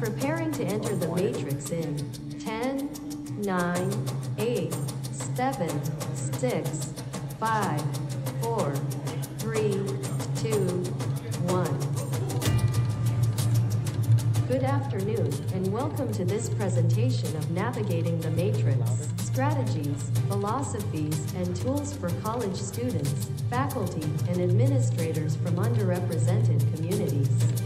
preparing to enter the matrix in 10, 9, 8, 7, 6, 5, 4, 3, 2, 1. Good afternoon, and welcome to this presentation of Navigating the Matrix, Strategies, Philosophies, and Tools for College Students, Faculty, and Administrators from Underrepresented Communities.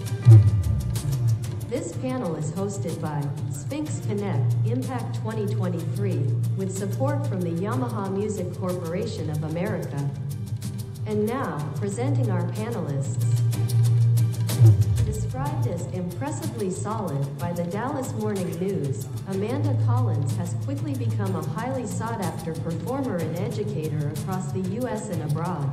This panel is hosted by Sphinx Connect Impact 2023 with support from the Yamaha Music Corporation of America. And now, presenting our panelists. Described as impressively solid by the Dallas Morning News, Amanda Collins has quickly become a highly sought after performer and educator across the U.S. and abroad.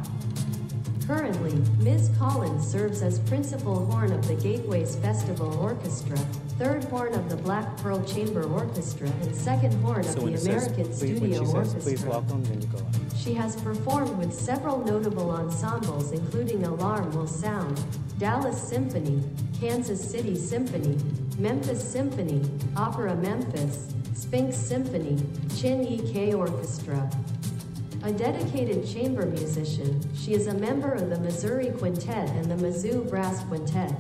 Currently, Ms. Collins serves as principal horn of the Gateways Festival Orchestra, third horn of the Black Pearl Chamber Orchestra, and second horn So of the says, American please, when Studio says, Orchestra. please welcome, then you go on. She has performed with several notable ensembles including Alarm Will Sound, Dallas Symphony, Kansas City Symphony, Memphis Symphony, Opera Memphis, Sphinx Symphony, Chineke Orchestra. A dedicated chamber musician, she is a member of the Missouri Quintet and the Mizzou Brass Quintet.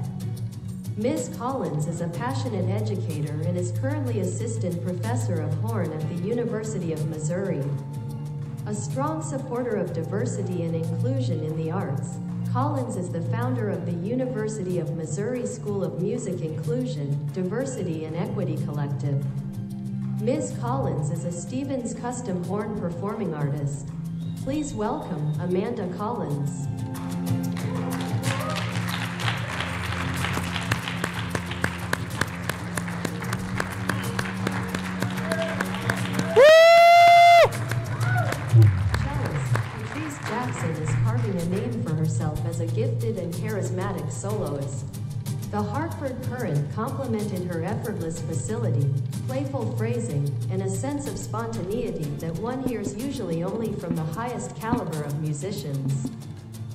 Ms. Collins is a passionate educator and is currently assistant professor of horn at the University of Missouri. A strong supporter of diversity and inclusion in the arts, Collins is the founder of the University of Missouri School of Music Inclusion, Diversity and Equity Collective. Ms. Collins is a Stevens custom horn performing artist. Please welcome Amanda Collins. Jackson is carving a name for herself as a gifted and charismatic soloist. The Hartford Courant complemented her effortless facility, playful phrasing, and a sense of spontaneity that one hears usually only from the highest caliber of musicians.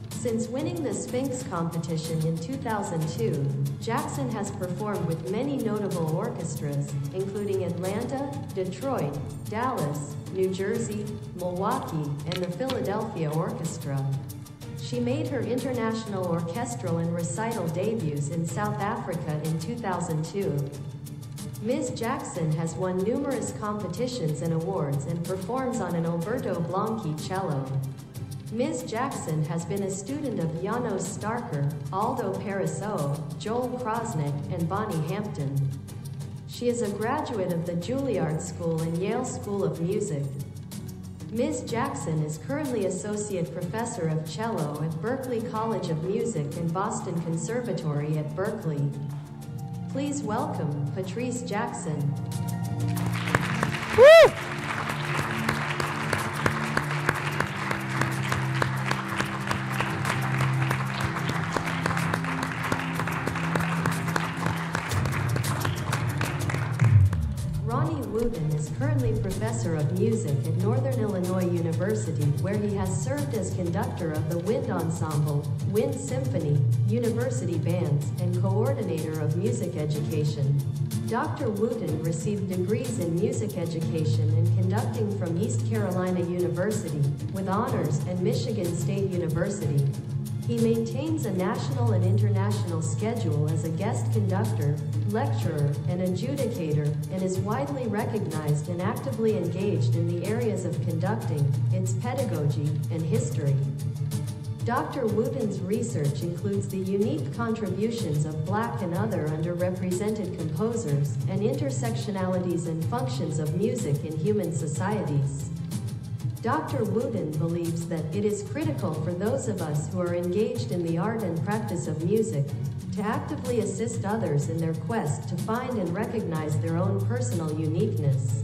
Since winning the Sphinx competition in 2002, Jackson has performed with many notable orchestras, including Atlanta, Detroit, Dallas, New Jersey, Milwaukee, and the Philadelphia Orchestra. She made her international orchestral and recital debuts in South Africa in 2002. Ms. Jackson has won numerous competitions and awards and performs on an Alberto Blanchi cello. Ms. Jackson has been a student of Janos Starker, Aldo Parisot, Joel Krosnick, and Bonnie Hampton. She is a graduate of the Juilliard School and Yale School of Music. Ms. Jackson is currently Associate Professor of Cello at Berklee College of Music and Boston Conservatory at Berklee. Please welcome Patrice Jackson. Ronnie professor of music at Northern Illinois University, where he has served as conductor of the Wind Ensemble, Wind Symphony, University Bands, and coordinator of music education. Dr. Wooten received degrees in music education and conducting from East Carolina University, with honors, and Michigan State University. He maintains a national and international schedule as a guest conductor, lecturer, and adjudicator, and is widely recognized and actively engaged in the areas of conducting, its pedagogy, and history. Dr. Wooten's research includes the unique contributions of Black and other underrepresented composers and intersectionalities and functions of music in human societies. Dr. Wooten believes that it is critical for those of us who are engaged in the art and practice of music to actively assist others in their quest to find and recognize their own personal uniqueness.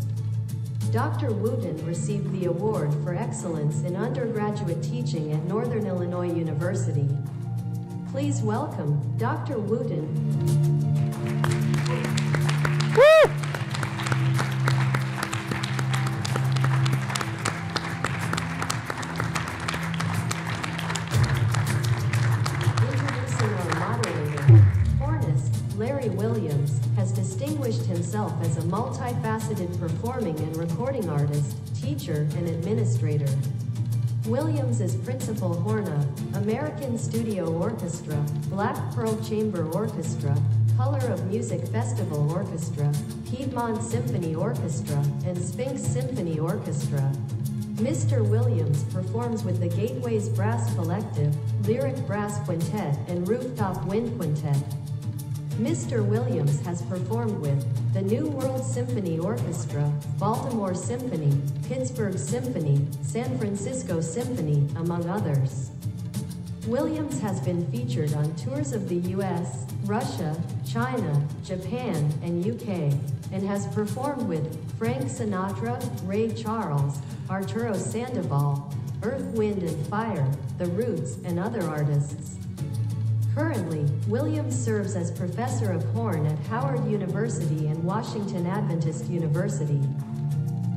Dr. Wooten received the award for excellence in undergraduate teaching at Northern Illinois University. Please welcome Dr. Wooten. Multifaceted performing and recording artist, teacher, and administrator. Williams is principal horn of American Studio Orchestra, Black Pearl Chamber Orchestra, Color of Music Festival Orchestra, Piedmont Symphony Orchestra, and Sphinx Symphony Orchestra. Mr. Williams performs with the Gateways Brass Collective, Lyric Brass Quintet, and Rooftop Wind Quintet. Mr. Williams has performed with the New World Symphony Orchestra, Baltimore Symphony, Pittsburgh Symphony, San Francisco Symphony, among others. Williams has been featured on tours of the US, Russia, China, Japan, and UK, and has performed with Frank Sinatra, Ray Charles, Arturo Sandoval, Earth, Wind, and Fire, The Roots, and other artists. Currently, Williams serves as professor of horn at Howard University and Washington Adventist University.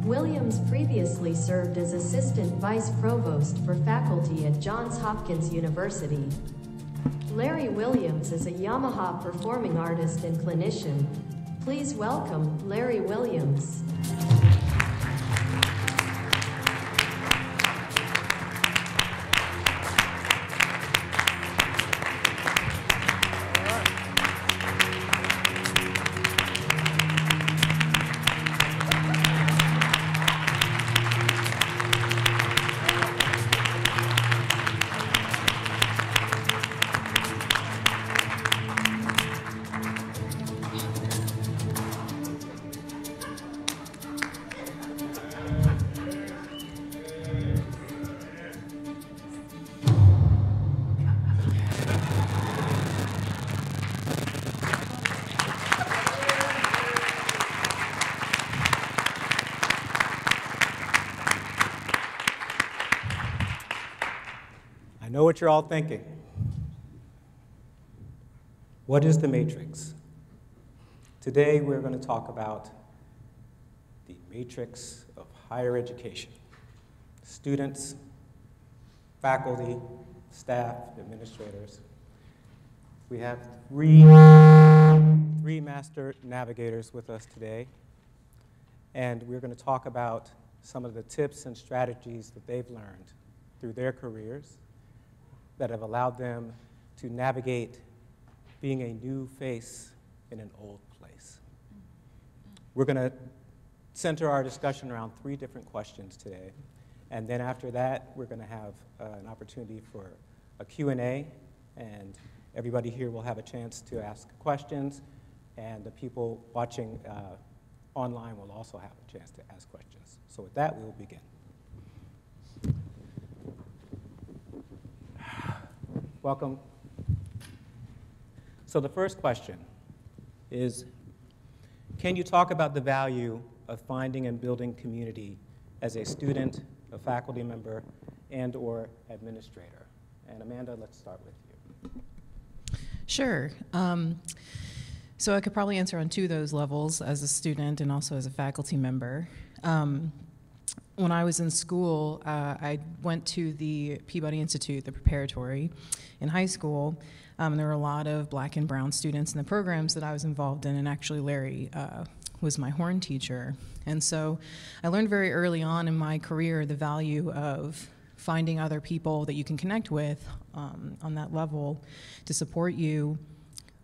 Williams previously served as assistant vice provost for faculty at Johns Hopkins University. Larry Williams is a Yamaha performing artist and clinician. Please welcome Larry Williams. You're all thinking. What is the matrix? Today we're going to talk about the matrix of higher education. Students, faculty, staff, administrators. We have three, three master navigators with us today, and we're going to talk about some of the tips and strategies that they've learned through their careers that have allowed them to navigate being a new face in an old place. We're going to center our discussion around three different questions today. And then after that, we're going to have uh, an opportunity for a Q&A, and everybody here will have a chance to ask questions, and the people watching uh, online will also have a chance to ask questions. So with that, we will begin. Welcome. So the first question is, can you talk about the value of finding and building community as a student, a faculty member, and or administrator? And Amanda, let's start with you. Sure. Um, so I could probably answer on two of those levels as a student and also as a faculty member. Um, when I was in school, uh, I went to the Peabody Institute, the preparatory, in high school. Um, there were a lot of black and brown students in the programs that I was involved in, and actually Larry uh, was my horn teacher. And so I learned very early on in my career the value of finding other people that you can connect with um, on that level to support you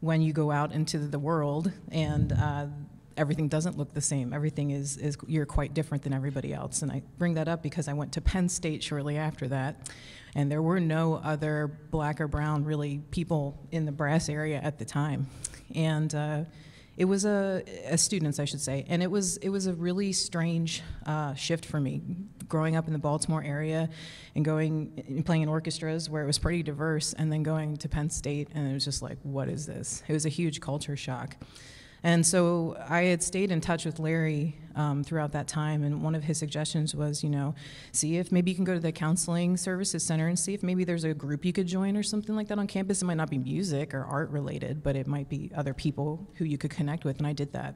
when you go out into the world and uh, everything doesn't look the same. Everything is, is, you're quite different than everybody else. And I bring that up because I went to Penn State shortly after that, and there were no other black or brown really people in the brass area at the time. And uh, it was a, a students, I should say, and it was it was a really strange uh, shift for me, growing up in the Baltimore area, and going and playing in orchestras where it was pretty diverse, and then going to Penn State, and it was just like, what is this? It was a huge culture shock. And so I had stayed in touch with Larry um, throughout that time, and one of his suggestions was, you know, see if maybe you can go to the counseling services center and see if maybe there's a group you could join or something like that on campus. It might not be music or art related, but it might be other people who you could connect with, and I did that.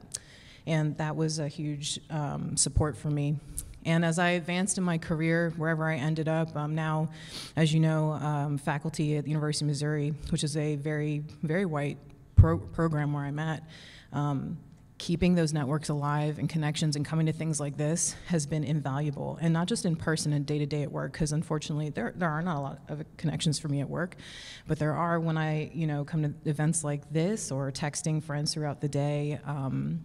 And that was a huge um, support for me. And as I advanced in my career, wherever I ended up, I'm now, as you know, um, faculty at the University of Missouri, which is a very, very white pro- program where I'm at. Um, keeping those networks alive and connections and coming to things like this has been invaluable. And not just in person and day to day at work, because unfortunately there, there are not a lot of connections for me at work, but there are when I, you know, come to events like this or texting friends throughout the day. Um,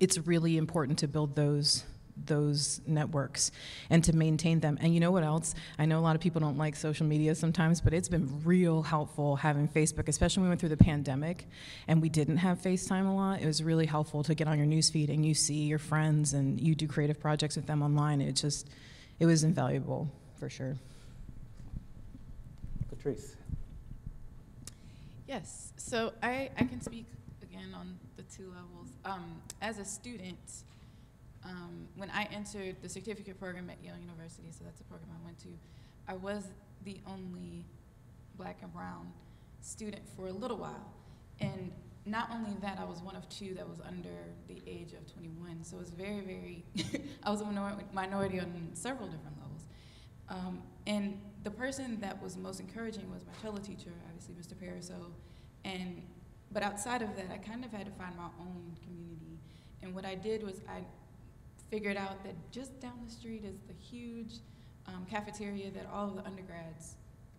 it's really important to build those those networks and to maintain them. And you know what else? I know a lot of people don't like social media sometimes, but it's been real helpful having Facebook, especially when we went through the pandemic and we didn't have FaceTime a lot. It was really helpful to get on your newsfeed and you see your friends and you do creative projects with them online. It just, it was invaluable for sure. Patrice. Yes, so I, I can speak again on the two levels. Um, as a student, um, when I entered the certificate program at Yale University, so that's the program I went to, I was the only black and brown student for a little while. And not only that, I was one of two that was under the age of 21. So it was very, very, I was a minor minority on several different levels. Um, and the person that was most encouraging was my cello teacher, obviously Mr. Parisot. And, but outside of that, I kind of had to find my own community. And what I did was I figured out that just down the street is the huge um, cafeteria that all of the undergrads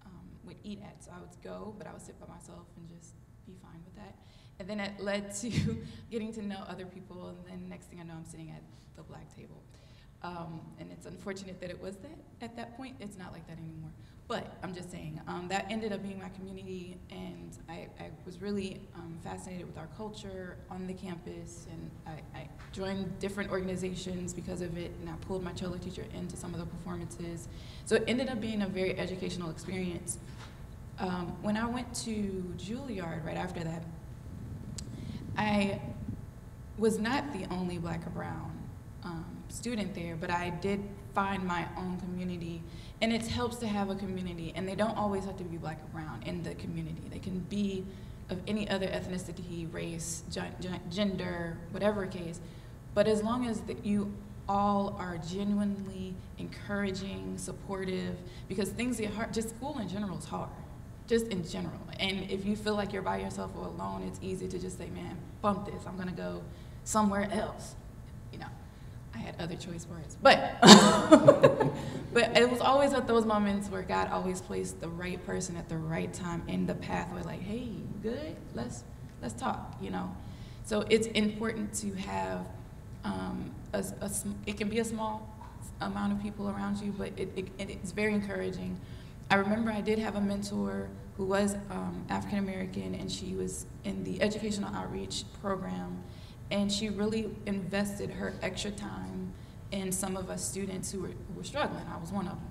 um, would eat at. So I would go, but I would sit by myself and just be fine with that. And then it led to getting to know other people, and then next thing I know, I'm sitting at the black table. Um, and it's unfortunate that it was that at that point. It's not like that anymore. But I'm just saying, um, that ended up being my community, and I, I was really um, fascinated with our culture on the campus, and I, I, joined different organizations because of it, and I pulled my cello teacher into some of the performances. So it ended up being a very educational experience. Um, when I went to Juilliard right after that, I was not the only black or brown um, student there, but I did find my own community and it helps to have a community, and they don't always have to be black or brown in the community. They can be of any other ethnicity, race, gender, whatever case. But as long as you all are genuinely encouraging, supportive, because things get hard, just school in general is hard, just in general. And if you feel like you're by yourself or alone, it's easy to just say, man, bump this, I'm gonna go somewhere else. I had other choice words, but but it was always at those moments where God always placed the right person at the right time in the pathway. Like, hey, good, let's let's talk. You know, so it's important to have um, a, a, it can be a small amount of people around you, but it, it, it's very encouraging. I remember I did have a mentor who was um, African American, and she was in the educational outreach program and she really invested her extra time in some of us students who were, who were struggling. I was one of them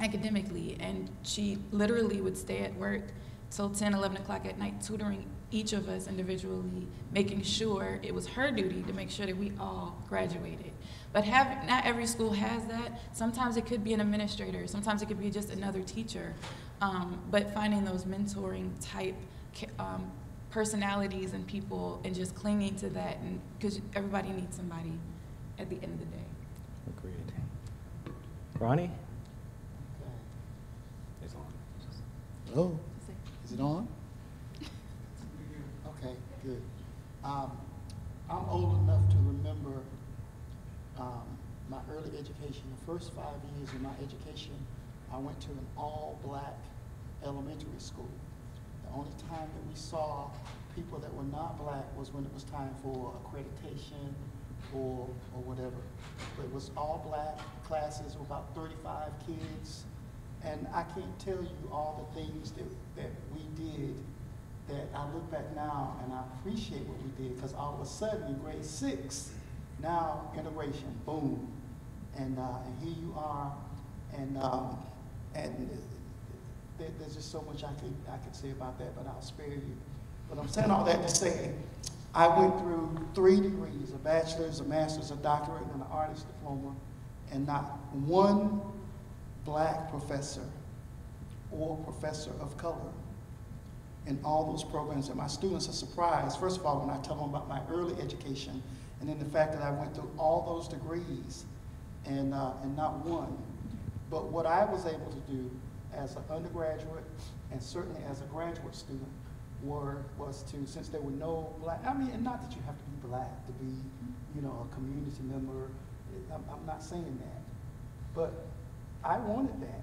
academically. And she literally would stay at work till 10, 11 o'clock at night, tutoring each of us individually, making sure it was her duty to make sure that we all graduated. But have, not every school has that. Sometimes it could be an administrator, sometimes it could be just another teacher. Um, but finding those mentoring type um, personalities and people and just clinging to that and because everybody needs somebody at the end of the day. Agreed. Ronnie? It's on. Hello? Is it on? Okay, good. Um, I'm old enough to remember um, my early education. The first five years of my education, I went to an all-black elementary school. The only time that we saw people that were not black was when it was time for accreditation or, or whatever. But it was all black classes, with about 35 kids. And I can't tell you all the things that, that we did that I look back now and I appreciate what we did because all of a sudden in grade six, now integration, boom. And, uh, and here you are. And, um, and there's just so much I could, I could say about that, but I'll spare you. But I'm saying all that to say, I went through three degrees, a bachelor's, a master's, a doctorate, and an artist diploma, and not one black professor or professor of color in all those programs. And my students are surprised, first of all, when I tell them about my early education, and then the fact that I went through all those degrees and, uh, and not one. But what I was able to do as an undergraduate and certainly as a graduate student were, was to, since there were no black, I mean, and not that you have to be black to be, you know, a community member, I'm, I'm not saying that. But I wanted that,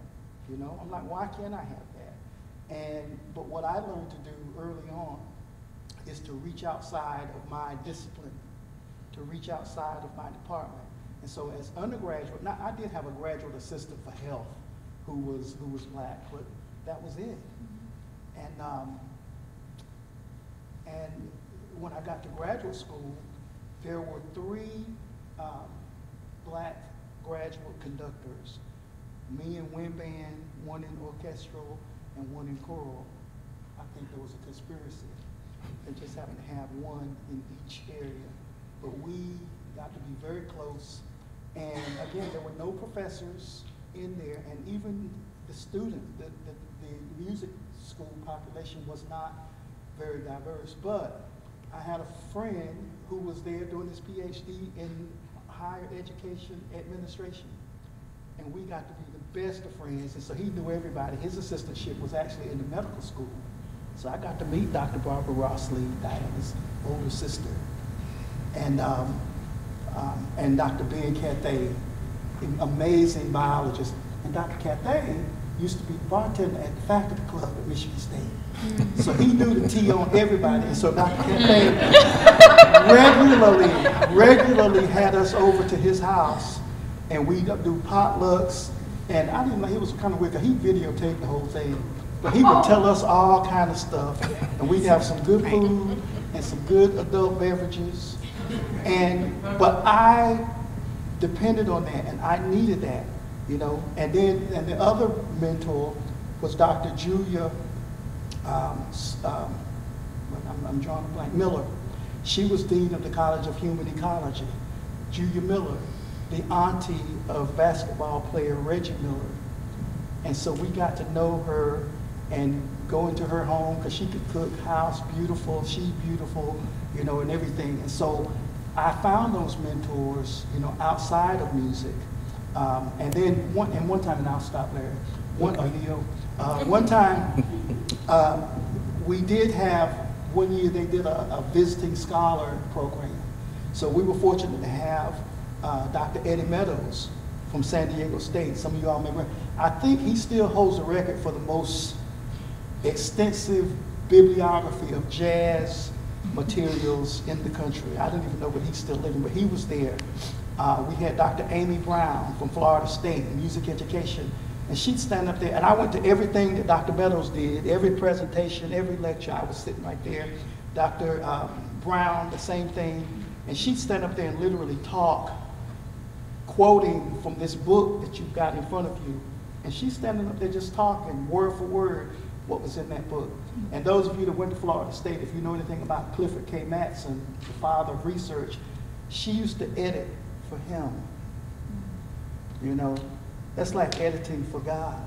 you know, I'm like, why can't I have that? And, but what I learned to do early on is to reach outside of my discipline, to reach outside of my department. And so as undergraduate, now, I did have a graduate assistant for health who was, who was black, but that was it. And, um, and when I got to graduate school, there were three um, black graduate conductors, me in wind band, one in orchestral, and one in choral. I think there was a conspiracy. They just happened to have one in each area. But we got to be very close. And again, there were no professors in there, and even the student, the, the, the music school population was not very diverse. But I had a friend who was there doing his PhD in higher education administration. And we got to be the best of friends. And so he knew everybody. His assistantship was actually in the medical school. So I got to meet Dr. Barbara Ross-Lee, Diana's older sister. And, um, um, and Dr. Ben Cathay, amazing biologist. And Dr. Cathay used to be bartender at the faculty club at Michigan State. Mm-hmm. So he knew the tea on everybody. And so Dr. Cathay regularly, regularly had us over to his house and we'd do potlucks. And I didn't know, he was kind of weird, he videotaped the whole thing. But he would tell us all kind of stuff. And we'd have some good food and some good adult beverages. And, but I depended on that and I needed that, you know. And then, and the other mentor was Dr. Julia, um, um, I'm, I'm drawing a blank, Miller. She was dean of the College of Human Ecology. Julia Miller, the auntie of basketball player Reggie Miller. And so we got to know her and go into her home because she could cook, house beautiful, she beautiful, you know, and everything. And so I found those mentors, you know, outside of music. Um, and then one, and one time, and I'll stop there. One, uh, Leo, uh, one time, uh, we did have, one year they did a, a visiting scholar program. So we were fortunate to have uh, Dr. Eddie Meadows from San Diego State. Some of you all remember. I think he still holds the record for the most extensive bibliography of jazz materials in the country. I didn't even know, but he's still living, but he was there. Uh, we had Dr. Amy Brown from Florida State music education, and she'd stand up there, and I went to everything that Dr. Meadows did, every presentation, every lecture, I was sitting right there. Dr. Um, Brown, the same thing, and she'd stand up there and literally talk, quoting from this book that you've got in front of you, and she's standing up there just talking word for word what was in that book. And those of you that went to Florida State, if you know anything about Clifford K. Madsen, the father of research, she used to edit for him. You know, that's like editing for God.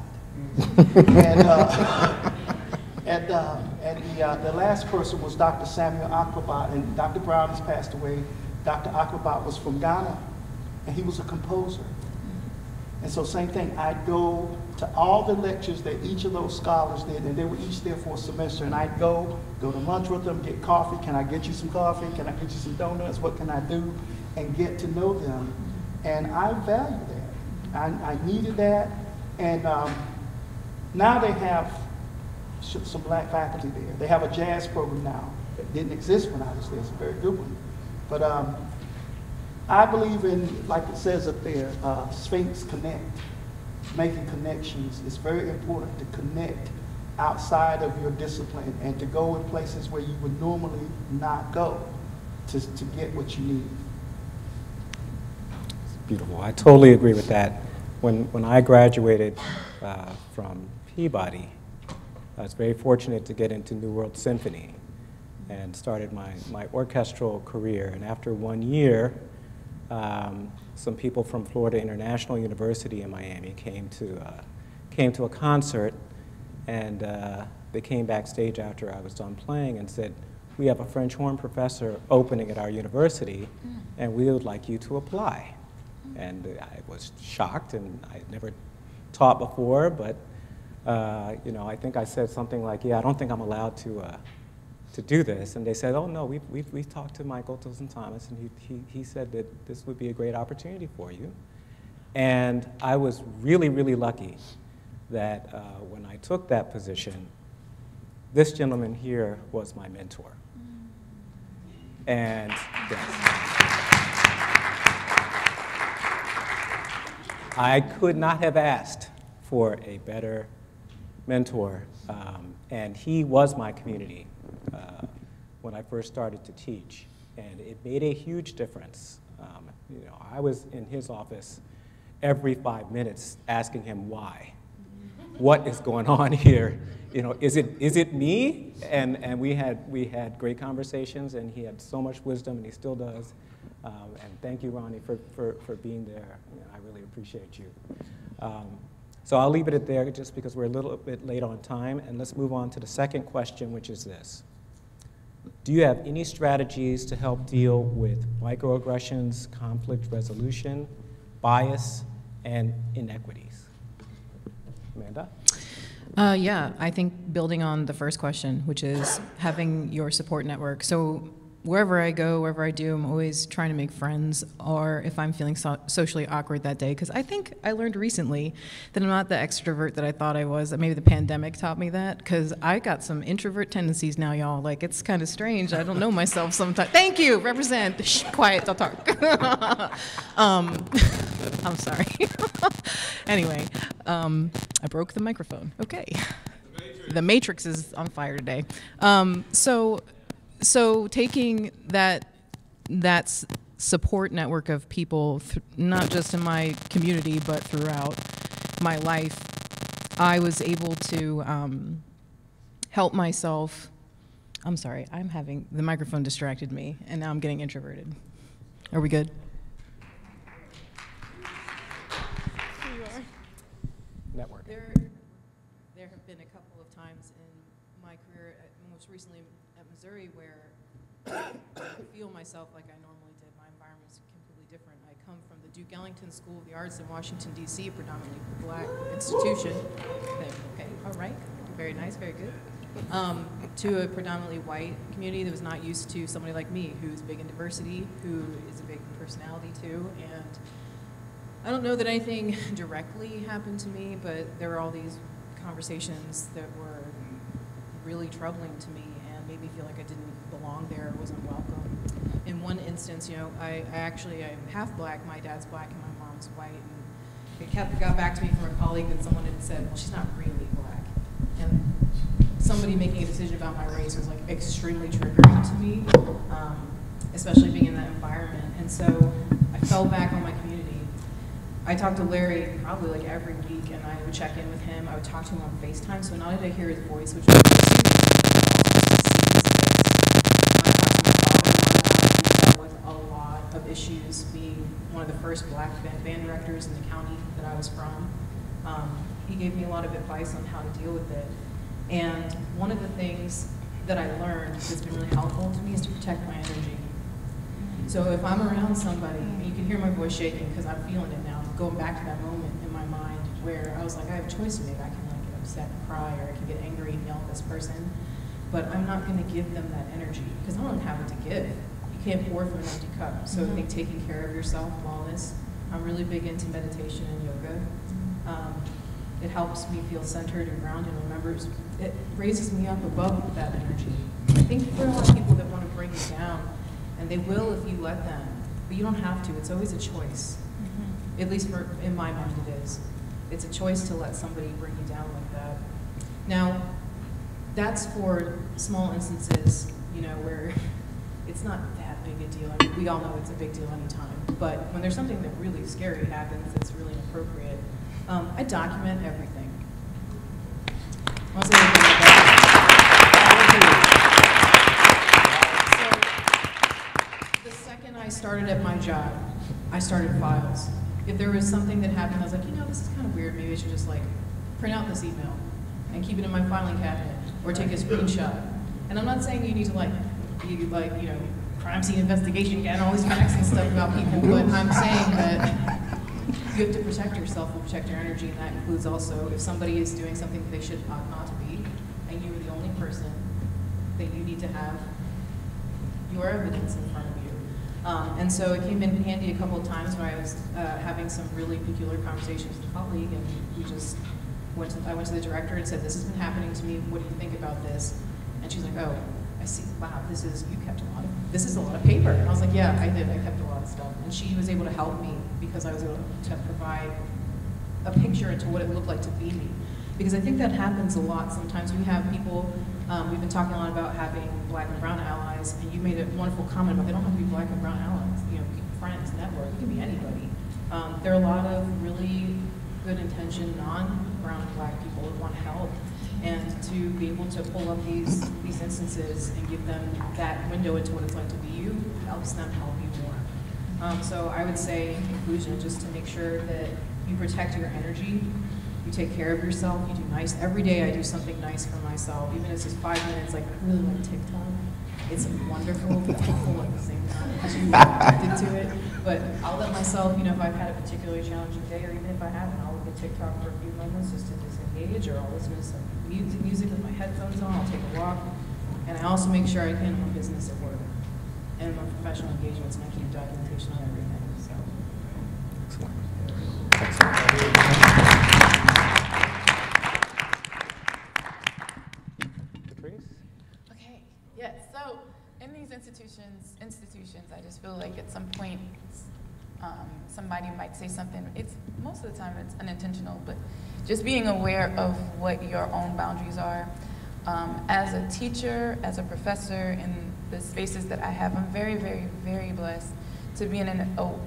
and uh, and, uh, and the, uh, the last person was Dr. Samuel Akrobat, and Dr. Brown has passed away. Dr. Akrobat was from Ghana, and he was a composer. And so same thing, I'd go to all the lectures that each of those scholars did, and they were each there for a semester, and I'd go, go to lunch with them, get coffee, can I get you some coffee, can I get you some donuts, what can I do, and get to know them. And I value that. I, I needed that, and um, now they have some black faculty there. They have a jazz program now that didn't exist when I was there, it's a very good one. But um, I believe in, like it says up there, uh, Sphinx Connect, making connections. It's very important to connect outside of your discipline and to go in places where you would normally not go to, to get what you need. It's Beautiful. I totally agree with that. When, when I graduated uh, from Peabody, I was very fortunate to get into New World Symphony and started my, my orchestral career. And after one year, um, some people from Florida International University in Miami came to, uh, came to a concert, and uh, they came backstage after I was done playing and said, we have a French horn professor opening at our university, and we would like you to apply. And I was shocked, and I had never taught before, but uh, you know, I think I said something like, "Yeah, I don't think I'm allowed to uh, to do this. And they said, oh, no, we've, we've, we've talked to Michael Tilson Thomas, and he, he, he said that this would be a great opportunity for you. And I was really, really lucky that uh, when I took that position, this gentleman here was my mentor. And yes. I could not have asked for a better mentor, um, and he was my community uh, when I first started to teach, and it made a huge difference. Um, you know, I was in his office every five minutes asking him why. What is going on here? You know, is it, is it me? And, and we, had, we had great conversations, and he had so much wisdom, and he still does. Um, and thank you, Ronnie, for, for, for being there. I really appreciate you. Um, so I'll leave it at there just because we're a little bit late on time. And let's move on to the second question, which is this. Do you have any strategies to help deal with microaggressions, conflict resolution, bias, and inequities? Amanda? Uh, yeah, I think building on the first question, which is having your support network. So wherever I go, wherever I do, I'm always trying to make friends, or if I'm feeling so socially awkward that day, because I think I learned recently that I'm not the extrovert that I thought I was. Maybe the pandemic taught me that, because I got some introvert tendencies now, y'all. Like, it's kind of strange. I don't know myself sometimes. Thank you, represent. Shh, quiet, don't talk. um, I'm sorry. anyway, um, I broke the microphone. Okay. The Matrix, the Matrix is on fire today. Um, so, so taking that that support network of people, not just in my community but throughout my life, I was able to um, help myself. I'm sorry, I'm having the microphone distracted me, and now I'm getting introverted. Are we good? Network. There, there have been a couple of times in my career, most recently at Missouri, where I feel myself like I normally did. My environment is completely different. I come from the Duke Ellington School of the Arts in Washington, D.C., a predominantly black institution. Okay, all right, very nice, very good. Um, to a predominantly white community that was not used to somebody like me, who's big in diversity, who is a big personality too, and I don't know that anything directly happened to me, but there were all these conversations that were really troubling to me and made me feel like I didn't belong there, wasn't welcome. One instance, you know, I, I actually, I'm half black, my dad's black and my mom's white, and it kept, got back to me from a colleague that someone had said, well, she's not really black. And somebody making a decision about my race was like extremely triggering to me, um, especially being in that environment. And so I fell back on my community. I talked to Larry probably like every week, and I would check in with him. I would talk to him on FaceTime, so not only did I hear his voice, which was issues, being one of the first black band, band directors in the county that I was from. Um, he gave me a lot of advice on how to deal with it. And one of the things that I learned that's been really helpful to me is to protect my energy. So if I'm around somebody, and you can hear my voice shaking because I'm feeling it now, going back to that moment in my mind where I was like, I have a choice to make. I can like get upset and cry, or I can get angry and yell at this person. But I'm not going to give them that energy because I don't have it to give can't pour from an empty cup. So mm-hmm. I think taking care of yourself, wellness. I'm really big into meditation and yoga. Um, it helps me feel centered and grounded and remembers, it raises me up above that energy. I think there are a lot of people that want to bring you down, and they will if you let them, but you don't have to. It's always a choice. Mm-hmm. At least for, in my mind it is. It's a choice to let somebody bring you down like that. Now, that's for small instances, you know, where it's not big a deal. I mean, we all know it's a big deal anytime. But when there's something that really scary happens it's really inappropriate, um, I document everything. So, the second I started at my job, I started files. If there was something that happened, I was like, you know, this is kind of weird. Maybe I should just like print out this email and keep it in my filing cabinet or take a screenshot. And I'm not saying you need to like be like, you know, crime scene investigation, getting all these facts and stuff about people, but I'm saying that you have to protect yourself and protect your energy, and that includes also if somebody is doing something that they should ought not to be, and you are the only person that you need to have your evidence in front of you. Um, and so it came in handy a couple of times when I was uh, having some really peculiar conversations with a colleague, and we just went to, I went to the director and said, "This has been happening to me. What do you think about this?" And she's like, "Oh, I see. Wow, this is you kept a lot of this is a lot of paper." And I was like, "Yeah, I did. I kept a lot of stuff." And she was able to help me because I was able to provide a picture into what it looked like to be me. Because I think that happens a lot. Sometimes we have people, um, we've been talking a lot about having black and brown allies, and you made a wonderful comment about they don't have to be black and brown allies, you know, friends, network, it can be anybody. Um, there are a lot of really good intention non-brown black people who want help. And to be able to pull up these, these instances and give them that window into what it's like to be you helps them help you more. Um, so I would say in conclusion, just to make sure that you protect your energy, you take care of yourself, you do nice. Every day I do something nice for myself, even if it's just five minutes, like I really like TikTok. It's wonderful, but awful at the same time because you're addicted to it. But I'll let myself, you know, if I've had a particularly challenging day, or even if I haven't, I'll look at TikTok for a few moments just to disengage, or I'll listen to some music, music with my headphones on, I'll take a walk. And I also make sure I can my business at work and my professional engagements, and I keep documentation on everything, so. Patrice? Okay, yes, so in these institutions, institutions, I just feel like at some point, um, somebody might say something, it's, most of the time it's unintentional, but just being aware of what your own boundaries are. Um, as a teacher, as a professor, in the spaces that I have, I'm very, very, very blessed to be in an,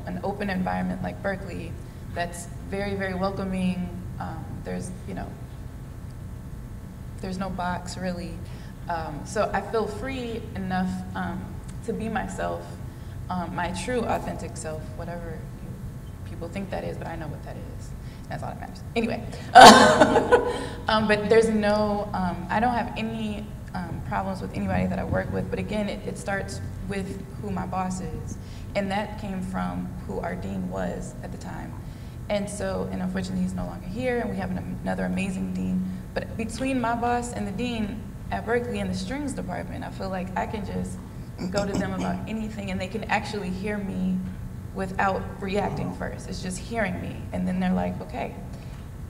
an open environment like Berklee that's very, very welcoming. Um, there's, you know, there's no box really. Um, so I feel free enough um, to be myself, um, my true authentic self, whatever people think that is, but I know what that is. That's all that matters. Anyway, um, but there's no, um, I don't have any um, problems with anybody that I work with, but again, it, it starts with who my boss is. And that came from who our dean was at the time. And so, and unfortunately, he's no longer here, and we have an, another amazing dean. But between my boss and the dean at Berklee in the strings department, I feel like I can just go to them about anything, and they can actually hear me without reacting first. It's just hearing me, and then they're like, okay,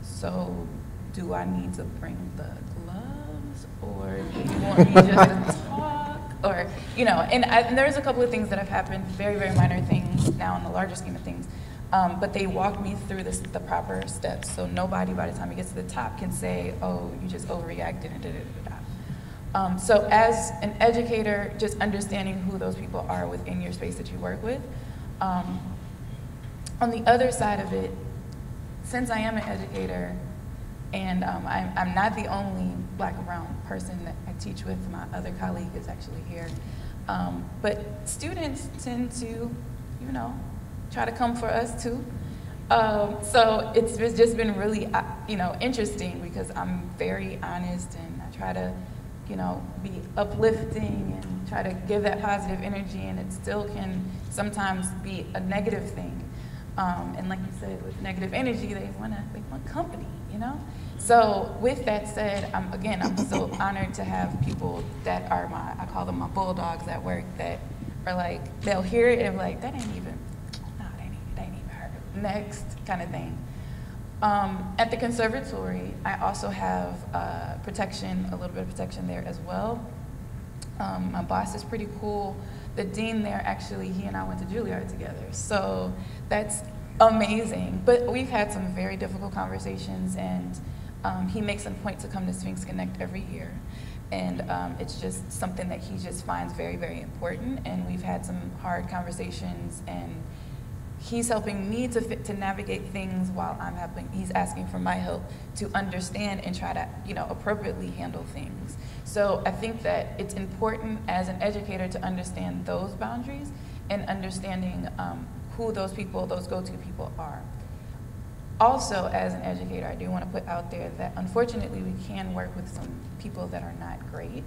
so do I need to bring the gloves, or do you want me just to talk, or you know? And, I, and there's a couple of things that have happened, very very minor things now in the larger scheme of things. Um, but they walk me through this, the proper steps, so nobody by the time it gets to the top can say, "Oh, you just overreacted," and da da. Um, so as an educator, just understanding who those people are within your space that you work with. Um, on the other side of it, since I am an educator, and um, I'm, I'm not the only black and brown person that I teach with, my other colleague is actually here. Um, but students tend to, you know, try to come for us too. Um, so it's, it's just been really, uh, you know, interesting because I'm very honest and I try to, you know, be uplifting and try to give that positive energy, and it still can sometimes be a negative thing. Um, and like you said, with negative energy, they want to they want company, you know. So with that said, I'm, again, I'm so honored to have people that are my I call them my bulldogs at work that are like they'll hear it and like that ain't even no, that ain't, ain't even her. Next kind of thing. Um, at the conservatory, I also have uh, protection, a little bit of protection there as well. Um, my boss is pretty cool. The dean there, actually, he and I went to Juilliard together. So that's amazing. But we've had some very difficult conversations, and um, he makes a point to come to Sphinx Connect every year. And um, it's just something that he just finds very, very important. And we've had some hard conversations, and he's helping me to fit, to navigate things while I'm helping. He's asking for my help to understand and try to, you know, appropriately handle things. So I think that it's important as an educator to understand those boundaries and understanding um, who those people, those go-to people are. Also, as an educator, I do want to put out there that unfortunately we can work with some people that are not great.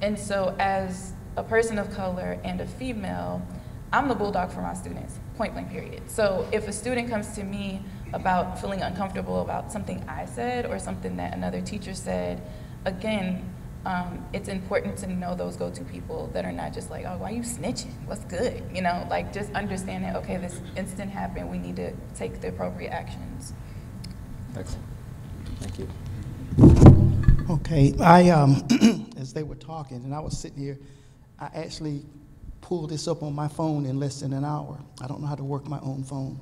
And so as a person of color and a female, I'm the bulldog for my students, point blank period. So if a student comes to me about feeling uncomfortable about something I said or something that another teacher said, again, um, it's important to know those go-to people that are not just like, oh, why are you snitching? What's good? You know, like just understanding, okay, this incident happened. We need to take the appropriate actions. Excellent. Thank you. Okay, I, um, as they were talking, and I was sitting here, I actually pulled this up on my phone in less than an hour. I don't know how to work my own phone.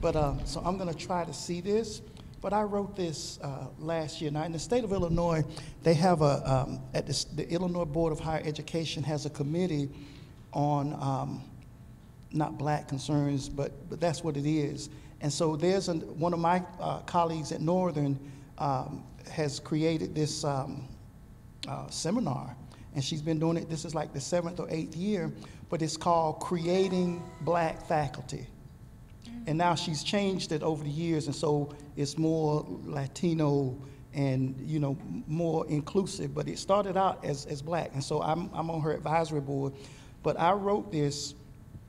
But, uh, so I'm gonna try to see this, but I wrote this, uh, last year. Now, in the state of Illinois, they have a, um, at the, the Illinois Board of Higher Education has a committee on, um, not black concerns, but, but that's what it is. And so there's an, one of my uh, colleagues at Northern um, has created this um, uh, seminar, and she's been doing it. This is like the seventh or eighth year, but it's called Creating Black Faculty. And now she's changed it over the years, and so it's more Latino and you know more inclusive. But it started out as, as black, and so I'm, I'm on her advisory board. But I wrote this,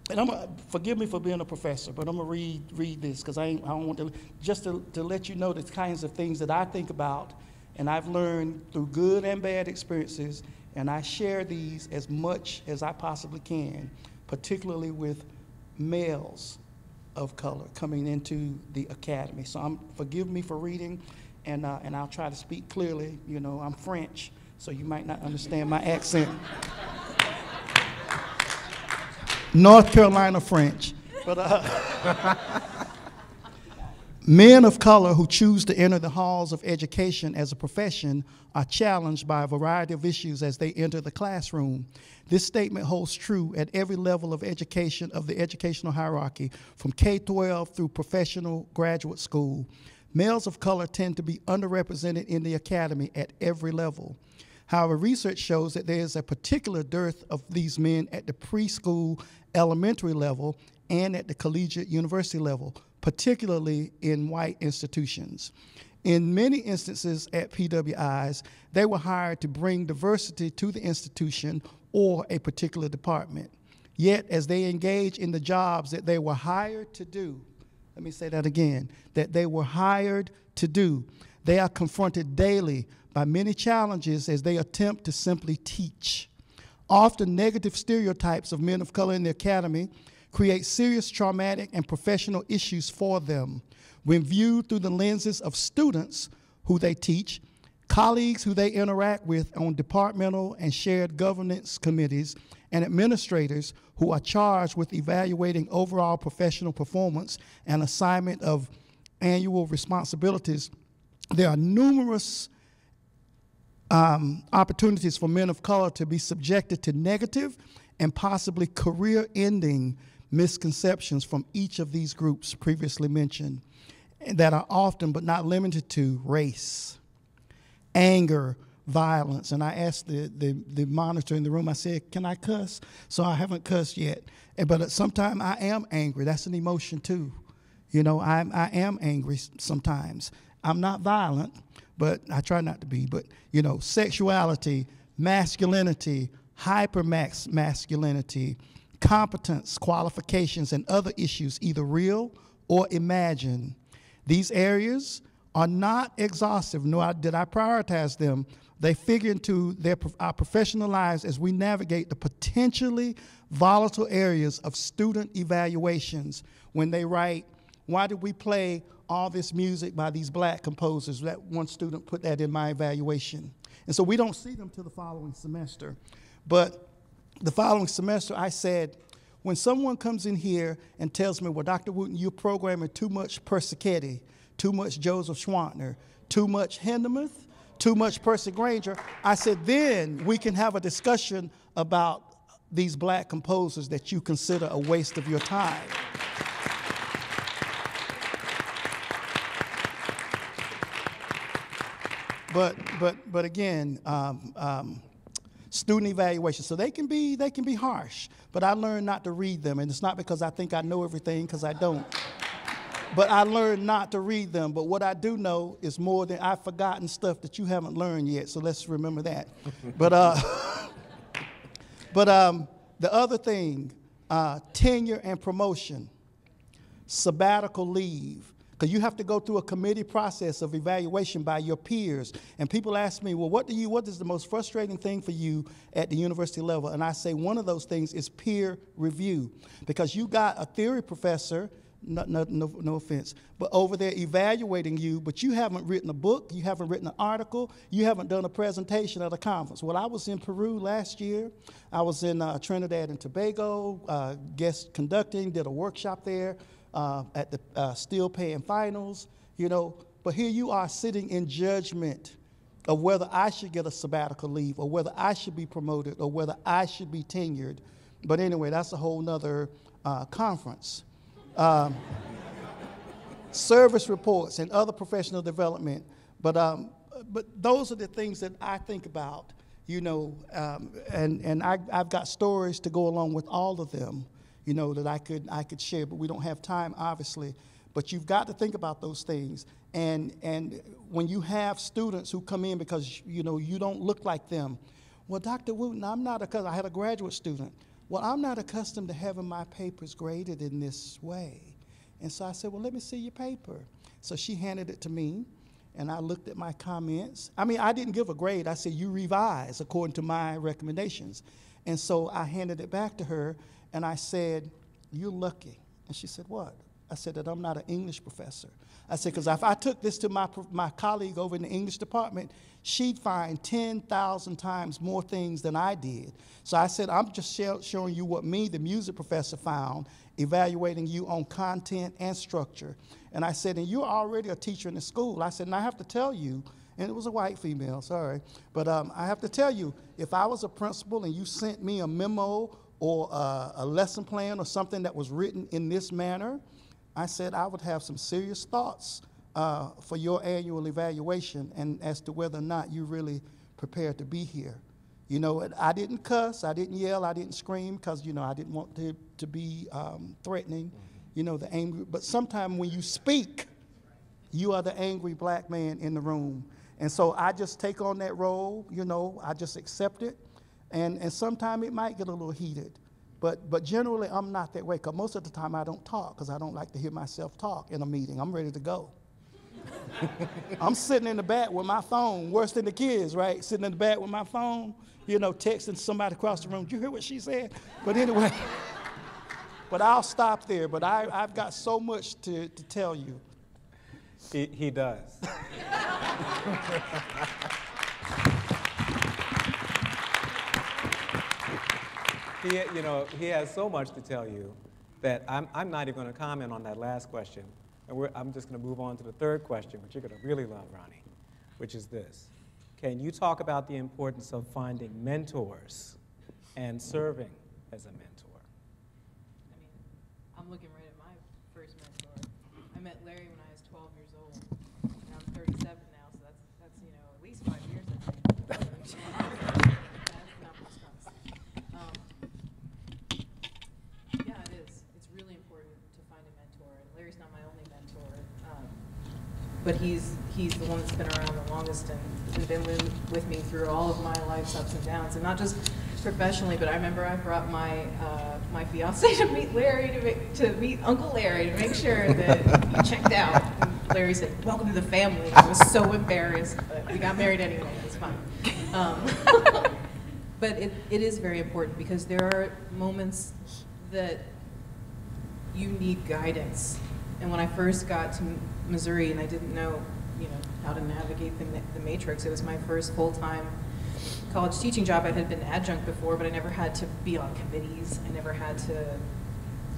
and I'm gonna, forgive me for being a professor, but I'm gonna read read this because I I don't want to just to, to let you know the kinds of things that I think about, and I've learned through good and bad experiences, and I share these as much as I possibly can, particularly with males of color coming into the academy. So I'm, forgive me for reading, and, uh, and I'll try to speak clearly. You know, I'm French, so you might not understand my accent. North Carolina French. But uh, men of color who choose to enter the halls of education as a profession are challenged by a variety of issues as they enter the classroom. This statement holds true at every level of education of the educational hierarchy, from K 12 through professional graduate school. Males of color tend to be underrepresented in the academy at every level. However, research shows that there is a particular dearth of these men at the preschool, elementary level, and at the collegiate university level, particularly in white institutions. In many instances at PWIs, they were hired to bring diversity to the institution or a particular department. Yet, as they engage in the jobs that they were hired to do, let me say that again, that they were hired to do, they are confronted daily by many challenges as they attempt to simply teach. Often, negative stereotypes of men of color in the academy create serious traumatic and professional issues for them. When viewed through the lenses of students who they teach, colleagues who they interact with on departmental and shared governance committees, and administrators who are charged with evaluating overall professional performance and assignment of annual responsibilities, there are numerous um, opportunities for men of color to be subjected to negative and possibly career ending misconceptions from each of these groups previously mentioned that are often but not limited to race, anger, violence. And I asked the, the, the monitor in the room, I said, Can I cuss? So I haven't cussed yet. But sometimes I am angry. That's an emotion too. You know, I'm, I am angry sometimes. I'm not violent, but I try not to be. But, you know, sexuality, masculinity, hypermax masculinity, competence, qualifications, and other issues, either real or imagined. These areas are not exhaustive, nor did I prioritize them. They figure into their, our professional lives as we navigate the potentially volatile areas of student evaluations when they write, Why did we play all this music by these black composers? That one student put that in my evaluation. And so we don't see them till the following semester. But the following semester, I said, when someone comes in here and tells me, well, Dr. Wooten, you're programming too much Persichetti, too much Joseph Schwantner, too much Hindemith, too much Percy Grainger, I said, then we can have a discussion about these black composers that you consider a waste of your time. But, but, but again, um, um, student evaluation. So they can be they can be harsh, but I learned not to read them, and it's not because I think I know everything, because I don't. But I learned not to read them. But what I do know is more than I've forgotten stuff that you haven't learned yet. So let's remember that. but uh, but um, the other thing, uh, tenure and promotion, sabbatical leave. Because you have to go through a committee process of evaluation by your peers. And people ask me, well, what do you, what is the most frustrating thing for you at the university level? And I say one of those things is peer review. Because you got a theory professor no, no, no, no offense, but over there evaluating you, but you haven't written a book, you haven't written an article, you haven't done a presentation at a conference. Well, I was in Peru last year. I was in uh, Trinidad and Tobago, uh, guest conducting, did a workshop there uh, at the uh, Still Paying Finals, you know. But here you are sitting in judgment of whether I should get a sabbatical leave or whether I should be promoted or whether I should be tenured. But anyway, that's a whole nother uh, conference. Um, service reports and other professional development. But, um, but those are the things that I think about, you know, um, and, and I, I've got stories to go along with all of them, you know, that I could, I could share, but we don't have time, obviously. But you've got to think about those things. And, and when you have students who come in because, you know, you don't look like them, well, Dr. Wooten, I'm not a, I had a graduate student. Well, I'm not accustomed to having my papers graded in this way. And so I said, Well, let me see your paper. So she handed it to me, and I looked at my comments. I mean, I didn't give a grade. I said, You revise according to my recommendations. And so I handed it back to her, and I said, You're lucky. And she said, What? I said that I'm not an English professor. I said, because if I took this to my, my colleague over in the English department, she'd find 10,000 times more things than I did. So I said, I'm just showing you what me, the music professor, found, evaluating you on content and structure. And I said, and you're already a teacher in the school. I said, and I have to tell you, and it was a white female, sorry, but um, I have to tell you, if I was a principal and you sent me a memo or a, a lesson plan or something that was written in this manner, I said I would have some serious thoughts uh, for your annual evaluation and as to whether or not you really prepared to be here. You know, I didn't cuss, I didn't yell, I didn't scream because, you know, I didn't want to, to be um, threatening, you know, the angry. But sometimes when you speak, you are the angry black man in the room. And so I just take on that role, you know, I just accept it. And, and sometimes it might get a little heated. But, but generally, I'm not that way because most of the time I don't talk because I don't like to hear myself talk in a meeting. I'm ready to go. I'm sitting in the back with my phone, worse than the kids, right? Sitting in the back with my phone, you know, texting somebody across the room. Did you hear what she said? But anyway, but I'll stop there. But I, I've got so much to, to tell you. He, he does. he, you know, he has so much to tell you that I'm, I'm not even going to comment on that last question. And I'm just going to move on to the third question, which you're going to really love, Ronnie, which is this. Can you talk about the importance of finding mentors and serving as a mentor? I mean, I'm looking right at my first mentor. I met Larry when I was 12 years old, and I'm 37 now, so that's, that's you know, at least five years, I think. But he's he's the one that's been around the longest and, and been with, with me through all of my life's ups and downs, and not just professionally, but I remember I brought my uh, my fiance to meet Larry to make, to meet Uncle Larry to make sure that he checked out. And Larry said, "Welcome to the family." I was so embarrassed, but we got married anyway. It's fine. Um, but it, it is very important because there are moments that you need guidance. And when I first got to Missouri and I didn't know, you know, how to navigate the, the matrix. It was my first full-time college teaching job. I had been adjunct before, but I never had to be on committees. I never had to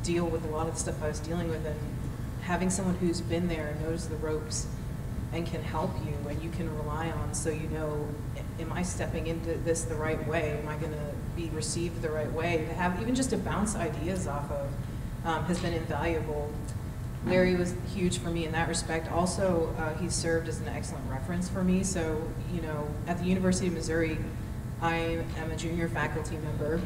deal with a lot of the stuff I was dealing with. And having someone who's been there and knows the ropes and can help you and you can rely on so you know, am I stepping into this the right way? Am I going to be received the right way? To have even just to bounce ideas off of um, has been invaluable Larry was huge for me in that respect. Also, uh, he served as an excellent reference for me. So, you know, at the University of Missouri, I am a junior faculty member.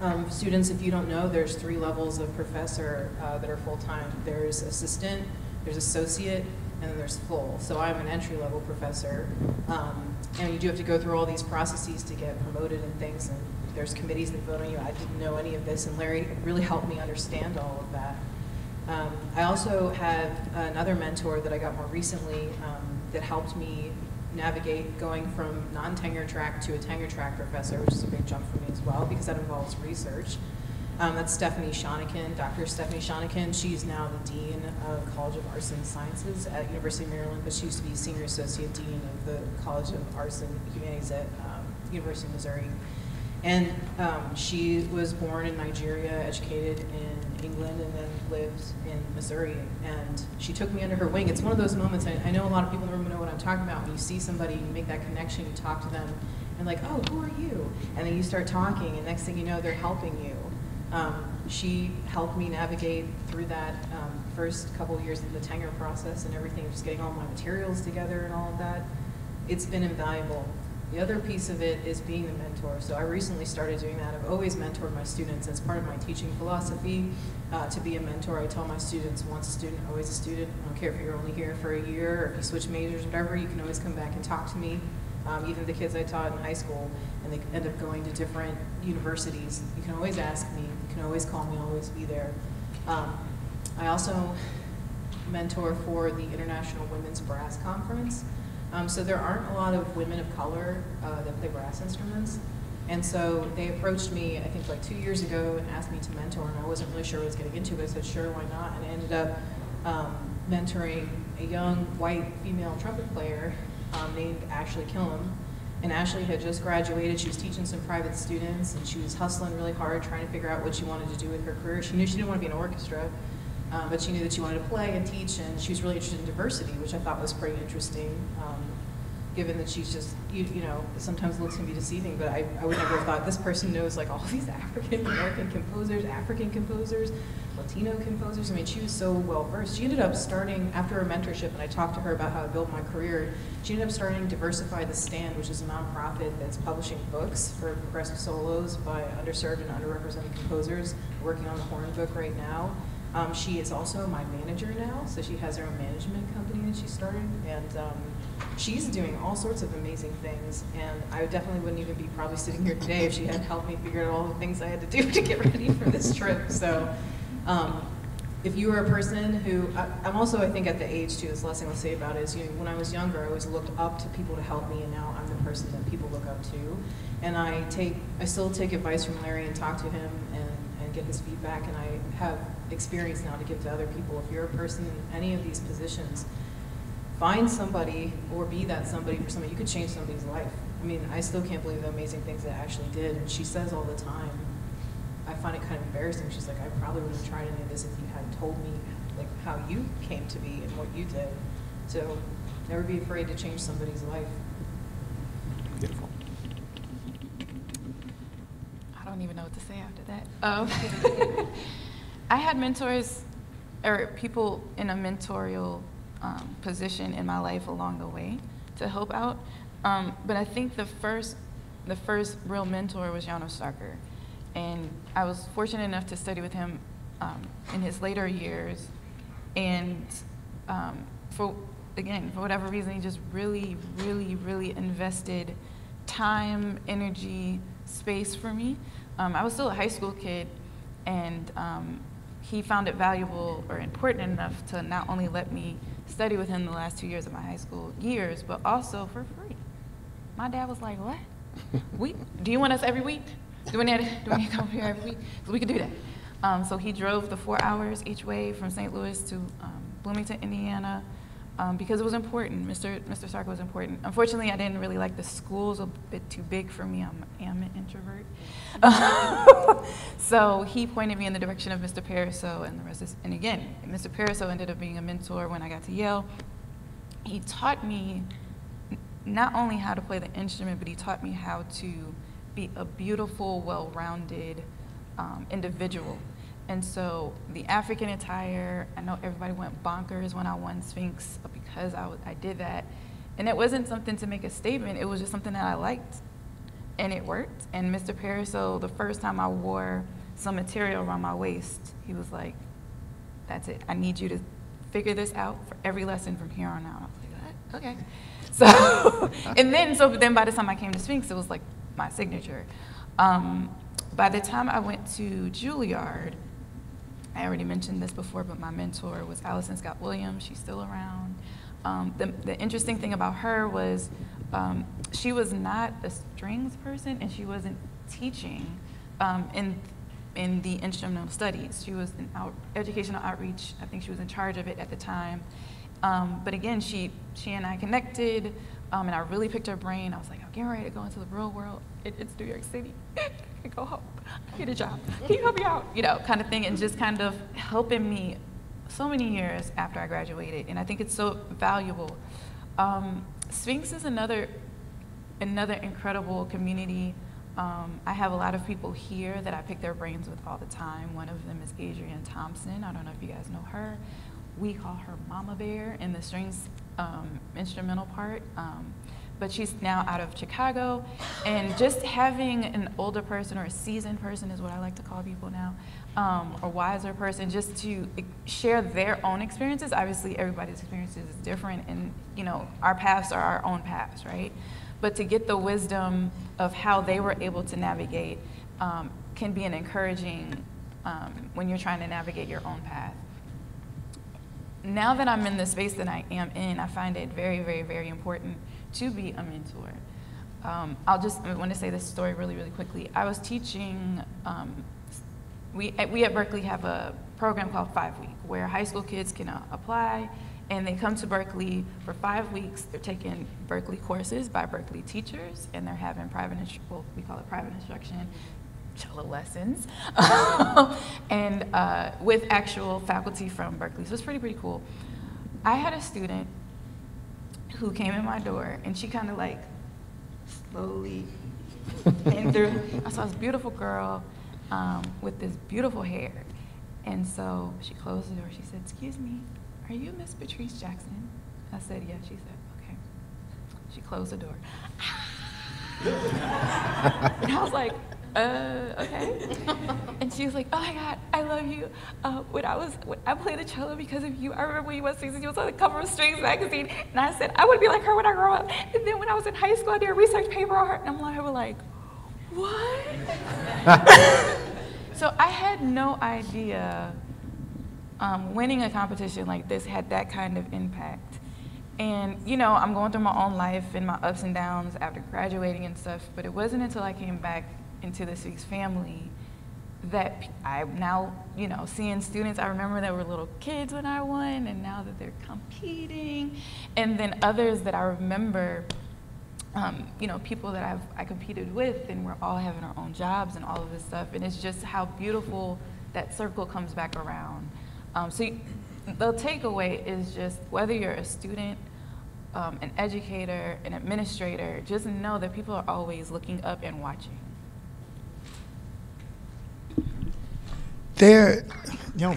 Um, students, if you don't know, there's three levels of professor uh, that are full-time. There's assistant, there's associate, and then there's full. So I'm an entry-level professor. Um, and you do have to go through all these processes to get promoted and things, and there's committees that vote on you. I didn't know any of this, and Larry really helped me understand all of that. Um, I also have another mentor that I got more recently um, that helped me navigate going from non-tenure track to a tenure track professor, which is a big jump for me as well because that involves research. Um, that's Stephanie Shonekan, Dr. Stephanie Shonekan. She's now the Dean of College of Arts and Sciences at University of Maryland, but she used to be Senior Associate Dean of the College of Arts and Humanities at um, University of Missouri. And um, she was born in Nigeria, educated in England, and then lived in Missouri. And she took me under her wing. It's one of those moments, I, I know a lot of people in the room know what I'm talking about. When you see somebody, you make that connection, you talk to them, and like, oh, who are you? And then you start talking, and next thing you know, they're helping you. Um, she helped me navigate through that um, first couple years of the tenure process and everything, just getting all my materials together and all of that. It's been invaluable. The other piece of it is being the mentor. So I recently started doing that. I've always mentored my students as part of my teaching philosophy. Uh, to be a mentor, I tell my students, once a student, always a student. I don't care if you're only here for a year or if you switch majors or whatever, you can always come back and talk to me. Um, even the kids I taught in high school, and they end up going to different universities, you can always ask me, you can always call me, always be there. Um, I also mentor for the International Women's Brass Conference. Um, so there aren't a lot of women of color uh, that play brass instruments. And so they approached me, I think like two years ago, and asked me to mentor, and I wasn't really sure what I was getting into, but I said, sure, why not? And I ended up um, mentoring a young white female trumpet player um, named Ashley Killam. And Ashley had just graduated. She was teaching some private students, and she was hustling really hard, trying to figure out what she wanted to do with her career. She knew she didn't want to be in an orchestra, um, but she knew that she wanted to play and teach, and she was really interested in diversity, which I thought was pretty interesting, um, given that she's just, you, you know, sometimes looks can be deceiving, but I, I would never have thought this person knows like all these African American composers, African composers, Latino composers. I mean, she was so well versed. She ended up starting, after her mentorship, and I talked to her about how I built my career, she ended up starting Diversify the Stand, which is a nonprofit that's publishing books for progressive solos by underserved and underrepresented composers, working on the Horn book right now. Um, she is also my manager now, so she has her own management company that she started, and um, she's doing all sorts of amazing things. And I definitely wouldn't even be probably sitting here today if she hadn't helped me figure out all the things I had to do to get ready for this trip. So, um, if you are a person who, I, I'm also, I think, at the age too. This last thing I'll say about it is, you know, when I was younger, I always looked up to people to help me, and now I'm the person that people look up to. And I take, I still take advice from Larry and talk to him and get his feedback, and I have experience now to give to other people. If you're a person in any of these positions, find somebody or be that somebody for somebody. You could change somebody's life. I mean, I still can't believe the amazing things that Ashley did. And she says all the time, I find it kind of embarrassing. She's like, I probably would have tried any of this if you hadn't told me like how you came to be and what you did. So never be afraid to change somebody's life. Beautiful. I don't even know what to say after that. Um, I had mentors or people in a mentorial um, position in my life along the way to help out. Um, but I think the first, the first real mentor was Janos Starker. And I was fortunate enough to study with him um, in his later years. And um, for, again, for whatever reason, he just really, really, really invested time, energy, space for me. Um, I was still a high school kid, and um, he found it valuable or important enough to not only let me study with him the last two years of my high school years, but also for free. My dad was like, "What? we do you want us every week? Do we need to, do we need to come here every week? So we could do that." Um, so he drove the four hours each way from St. Louis to um, Bloomington, Indiana, um, because it was important. Mr. Mr. Stark was important. Unfortunately, I didn't really like the schools a bit too big for me. I'm, am an introvert. so he pointed me in the direction of Mr. Parisot and the rest is, and again, Mr. Parisot ended up being a mentor when I got to Yale. He taught me not only how to play the instrument, but he taught me how to be a beautiful, well-rounded um, individual. And so the African attire, I know everybody went bonkers when I won Sphinx because I, I did that. And it wasn't something to make a statement, it was just something that I liked. And it worked. And Mr. Parisot, the first time I wore some material around my waist, he was like, that's it. I need you to figure this out for every lesson from here on out. I was like, okay. So, and then, so then by the time I came to Sphinx, it was like my signature. Um, by the time I went to Juilliard, I already mentioned this before, but my mentor was Allison Scott Williams. She's still around. Um, the, the interesting thing about her was um, she was not a strings person and she wasn't teaching um, in, in the instrumental studies. She was in out, educational outreach. I think she was in charge of it at the time. Um, but again, she, she and I connected, um, and I really picked her brain. I was like, I'm getting ready to go into the real world. It, it's New York City. I can go home. I get a job. Can you help me out? You know, kind of thing, and just kind of helping me so many years after I graduated. And I think it's so valuable. Um, Sphinx is another, another incredible community. Um, I have a lot of people here that I pick their brains with all the time. One of them is Adrienne Thompson. I don't know if you guys know her we call her Mama Bear in the strings um, instrumental part. Um, but she's now out of Chicago. And just having an older person or a seasoned person is what I like to call people now, um, or wiser person, just to share their own experiences. Obviously, everybody's experiences is different, and you know, our paths are our own paths, right? But to get the wisdom of how they were able to navigate um, can be an encouraging um, when you're trying to navigate your own path now that I'm in the space that I am in, I find it very, very, very important to be a mentor. Um, I'll just I want to say this story really, really quickly. I was teaching, um, we, at, we at Berklee have a program called Five Week where high school kids can uh, apply and they come to Berklee for five weeks. They're taking Berklee courses by Berklee teachers and they're having private, well, we call it private instruction cello lessons and uh, with actual faculty from Berklee. So it's pretty, pretty cool. I had a student who came in my door and she kind of like slowly came through. I saw this beautiful girl um, with this beautiful hair. And so she closed the door. She said, Excuse me, are you Miss Patrice Jackson? I said, Yeah. She said, Okay. She closed the door. and I was like, uh, okay. and she was like, oh my God, I love you. Uh, when I was, when I played the cello because of you. I remember when you was Susan, you was on the cover of Strings magazine. And I said, I want to be like her when I grow up. And then when I was in high school, I did a research paper on her. And I'm like, I was like, what? so I had no idea um, winning a competition like this had that kind of impact. And you know, I'm going through my own life and my ups and downs after graduating and stuff, but it wasn't until I came back into this week's family that I'm now, you know, seeing students. I remember that were little kids when I won, and now that they're competing, and then others that I remember, um, you know, people that I've I competed with, and we're all having our own jobs and all of this stuff, and it's just how beautiful that circle comes back around. Um, so you, the takeaway is just whether you're a student, um, an educator, an administrator, just know that people are always looking up and watching. There, you know,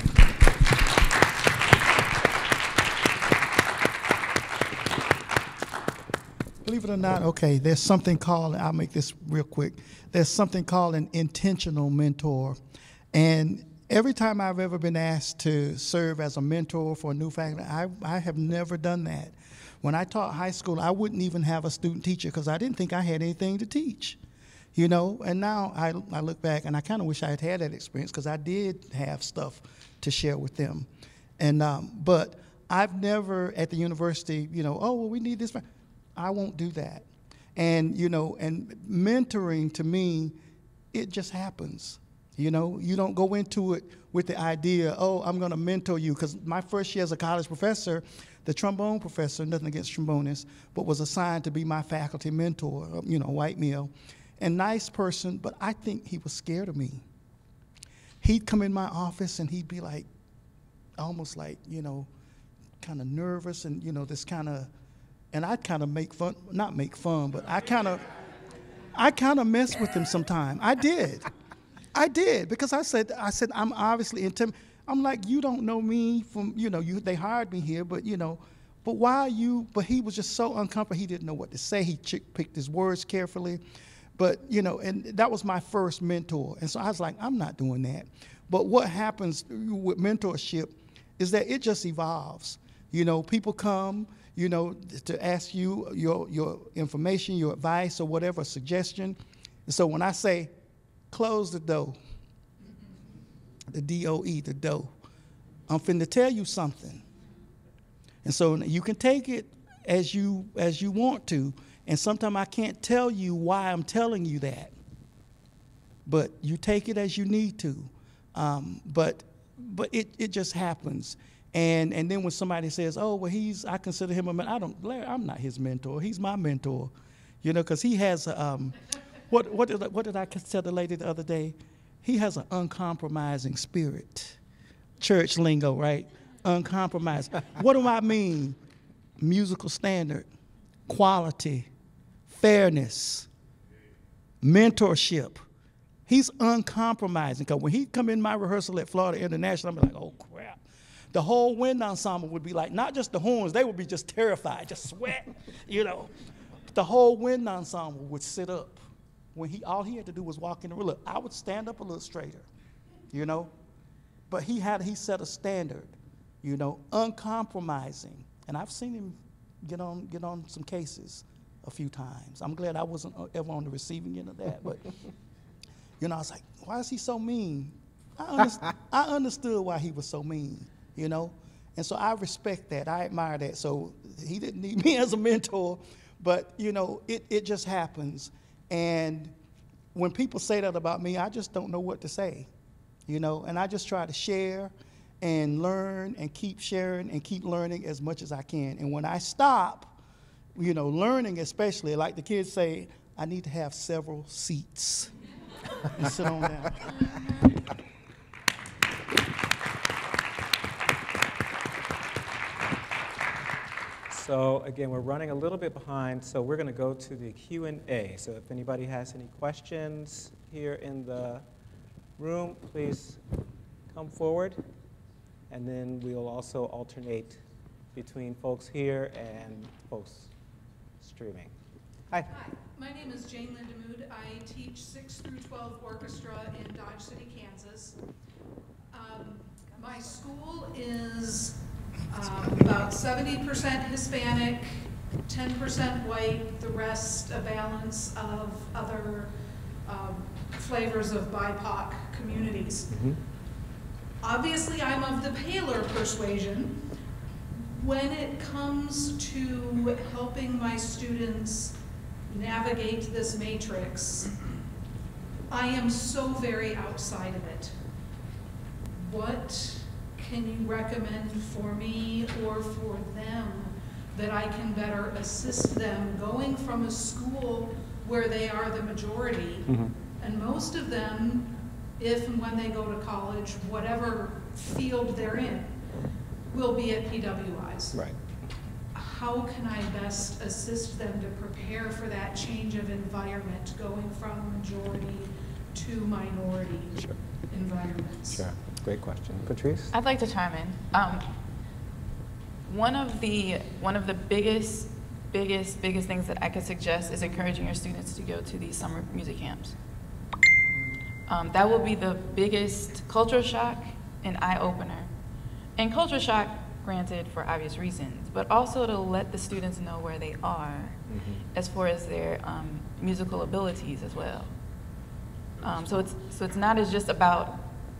believe it or not, okay, there's something called, I'll make this real quick. There's something called an intentional mentor. And every time I've ever been asked to serve as a mentor for a new faculty, I, I have never done that. When I taught high school, I wouldn't even have a student teacher because I didn't think I had anything to teach you know and now i, I look back and i kind of wish i had had that experience because i did have stuff to share with them. And um, but i've never at the university you know oh well we need this i won't do that. And you know and mentoring to me it just happens. You know you don't go into it with the idea oh i'm going to mentor you. Because my first year as a college professor the trombone professor nothing against trombonists but was assigned to be my faculty mentor you know white male and nice person, but I think he was scared of me. He'd come in my office and he'd be like, almost like, you know, kind of nervous and, you know, this kind of, and I'd kind of make fun, not make fun, but I kind of, I kind of messed with him sometime. I did. I did because I said, I said, I'm obviously intimidated. I'm like, you don't know me from, you know, you, they hired me here, but, you know, but why you, but he was just so uncomfortable. He didn't know what to say. He picked his words carefully. But, you know, and that was my first mentor. And so I was like, I'm not doing that. But what happens with mentorship is that it just evolves. You know, people come, you know, to ask you your, your information, your advice, or whatever, suggestion. And so when I say, close the door, the D-O-E, the dough. I'm finna tell you something. And so you can take it as you as you want to, and sometimes I can't tell you why I'm telling you that. But you take it as you need to. Um, but but it, it just happens. And and then when somebody says, "Oh, well, he's I consider him a man," I don't. Larry, I'm not his mentor. He's my mentor, you know, because he has um, what what did I, what did I tell the lady the other day? He has an uncompromising spirit. Church lingo, right? Uncompromised. what do I mean? Musical standard, quality, fairness, mentorship. He's uncompromising. Because when he come in my rehearsal at Florida International, I'm like, oh crap. The whole wind ensemble would be like, not just the horns, they would be just terrified, just sweat, you know. The whole wind ensemble would sit up. When he all he had to do was walk in the room. Look, I would stand up a little straighter, you know. But he had he set a standard, you know, uncompromising. And I've seen him get on get on some cases a few times. I'm glad I wasn't uh, ever on the receiving end of that, but you know, I was like, why is he so mean? I, underst- I understood why he was so mean, you know? And so I respect that. I admire that. So he didn't need me as a mentor, but, you know, it, it just happens. And when people say that about me, I just don't know what to say, you know? And I just try to share and learn and keep sharing and keep learning as much as I can. And when I stop, you know, learning especially, like the kids say, I need to have several seats and sit on down. So again, we're running a little bit behind, so we're going to go to the Q&A. So if anybody has any questions here in the room, please come forward. And then we'll also alternate between folks here and folks streaming. Hi. Hi, my name is Jane Lindemood. I teach 6 through 12 orchestra in Dodge City, Kansas. Um, my school is um, about 70% Hispanic, 10% white, the rest a balance of other um, flavors of BIPOC communities. Mhm. Obviously, I'm of the paler persuasion. When it comes to helping my students navigate this matrix, I am so very outside of it. What can you recommend for me or for them that I can better assist them going from a school where they are the majority? Mhm. And most of them, if and when they go to college, whatever field they're in, will be at PWIs. Right. How can I best assist them to prepare for that change of environment, going from majority to minority Sure. environments? Sure. Great question. Patrice? I'd like to chime in. Um, one of the one of the biggest, biggest, biggest things that I could suggest is encouraging your students to go to these summer music camps. Um, that will be the biggest culture shock and eye opener. And culture shock, granted, for obvious reasons, but also to let the students know where they are as far as their um, musical abilities as well. Um, so it's so it's not as just about,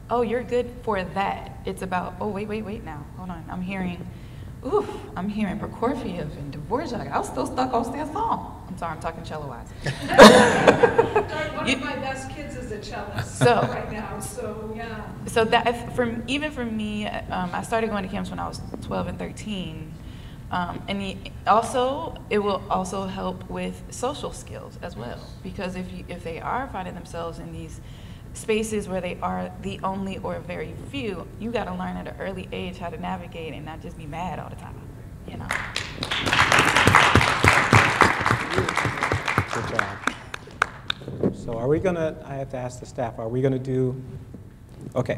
oh, you're good for that. It's about, oh, wait, wait, wait now, hold on. I'm hearing, oof, I'm hearing Prokofiev and Dvorak. I was still stuck on that song. I'm sorry, I'm talking cello wise. One You- of my best kids is a cellist So- right now, so yeah. So that, from even for me, um, I started going to camps when I was 12 and 13. Um, and the, also, it will also help with social skills as well. Because if, you, if they are finding themselves in these spaces where they are the only or very few, you got to learn at an early age how to navigate and not just be mad all the time, you know? Good job. So are we going to, I have to ask the staff, are we going to do, okay,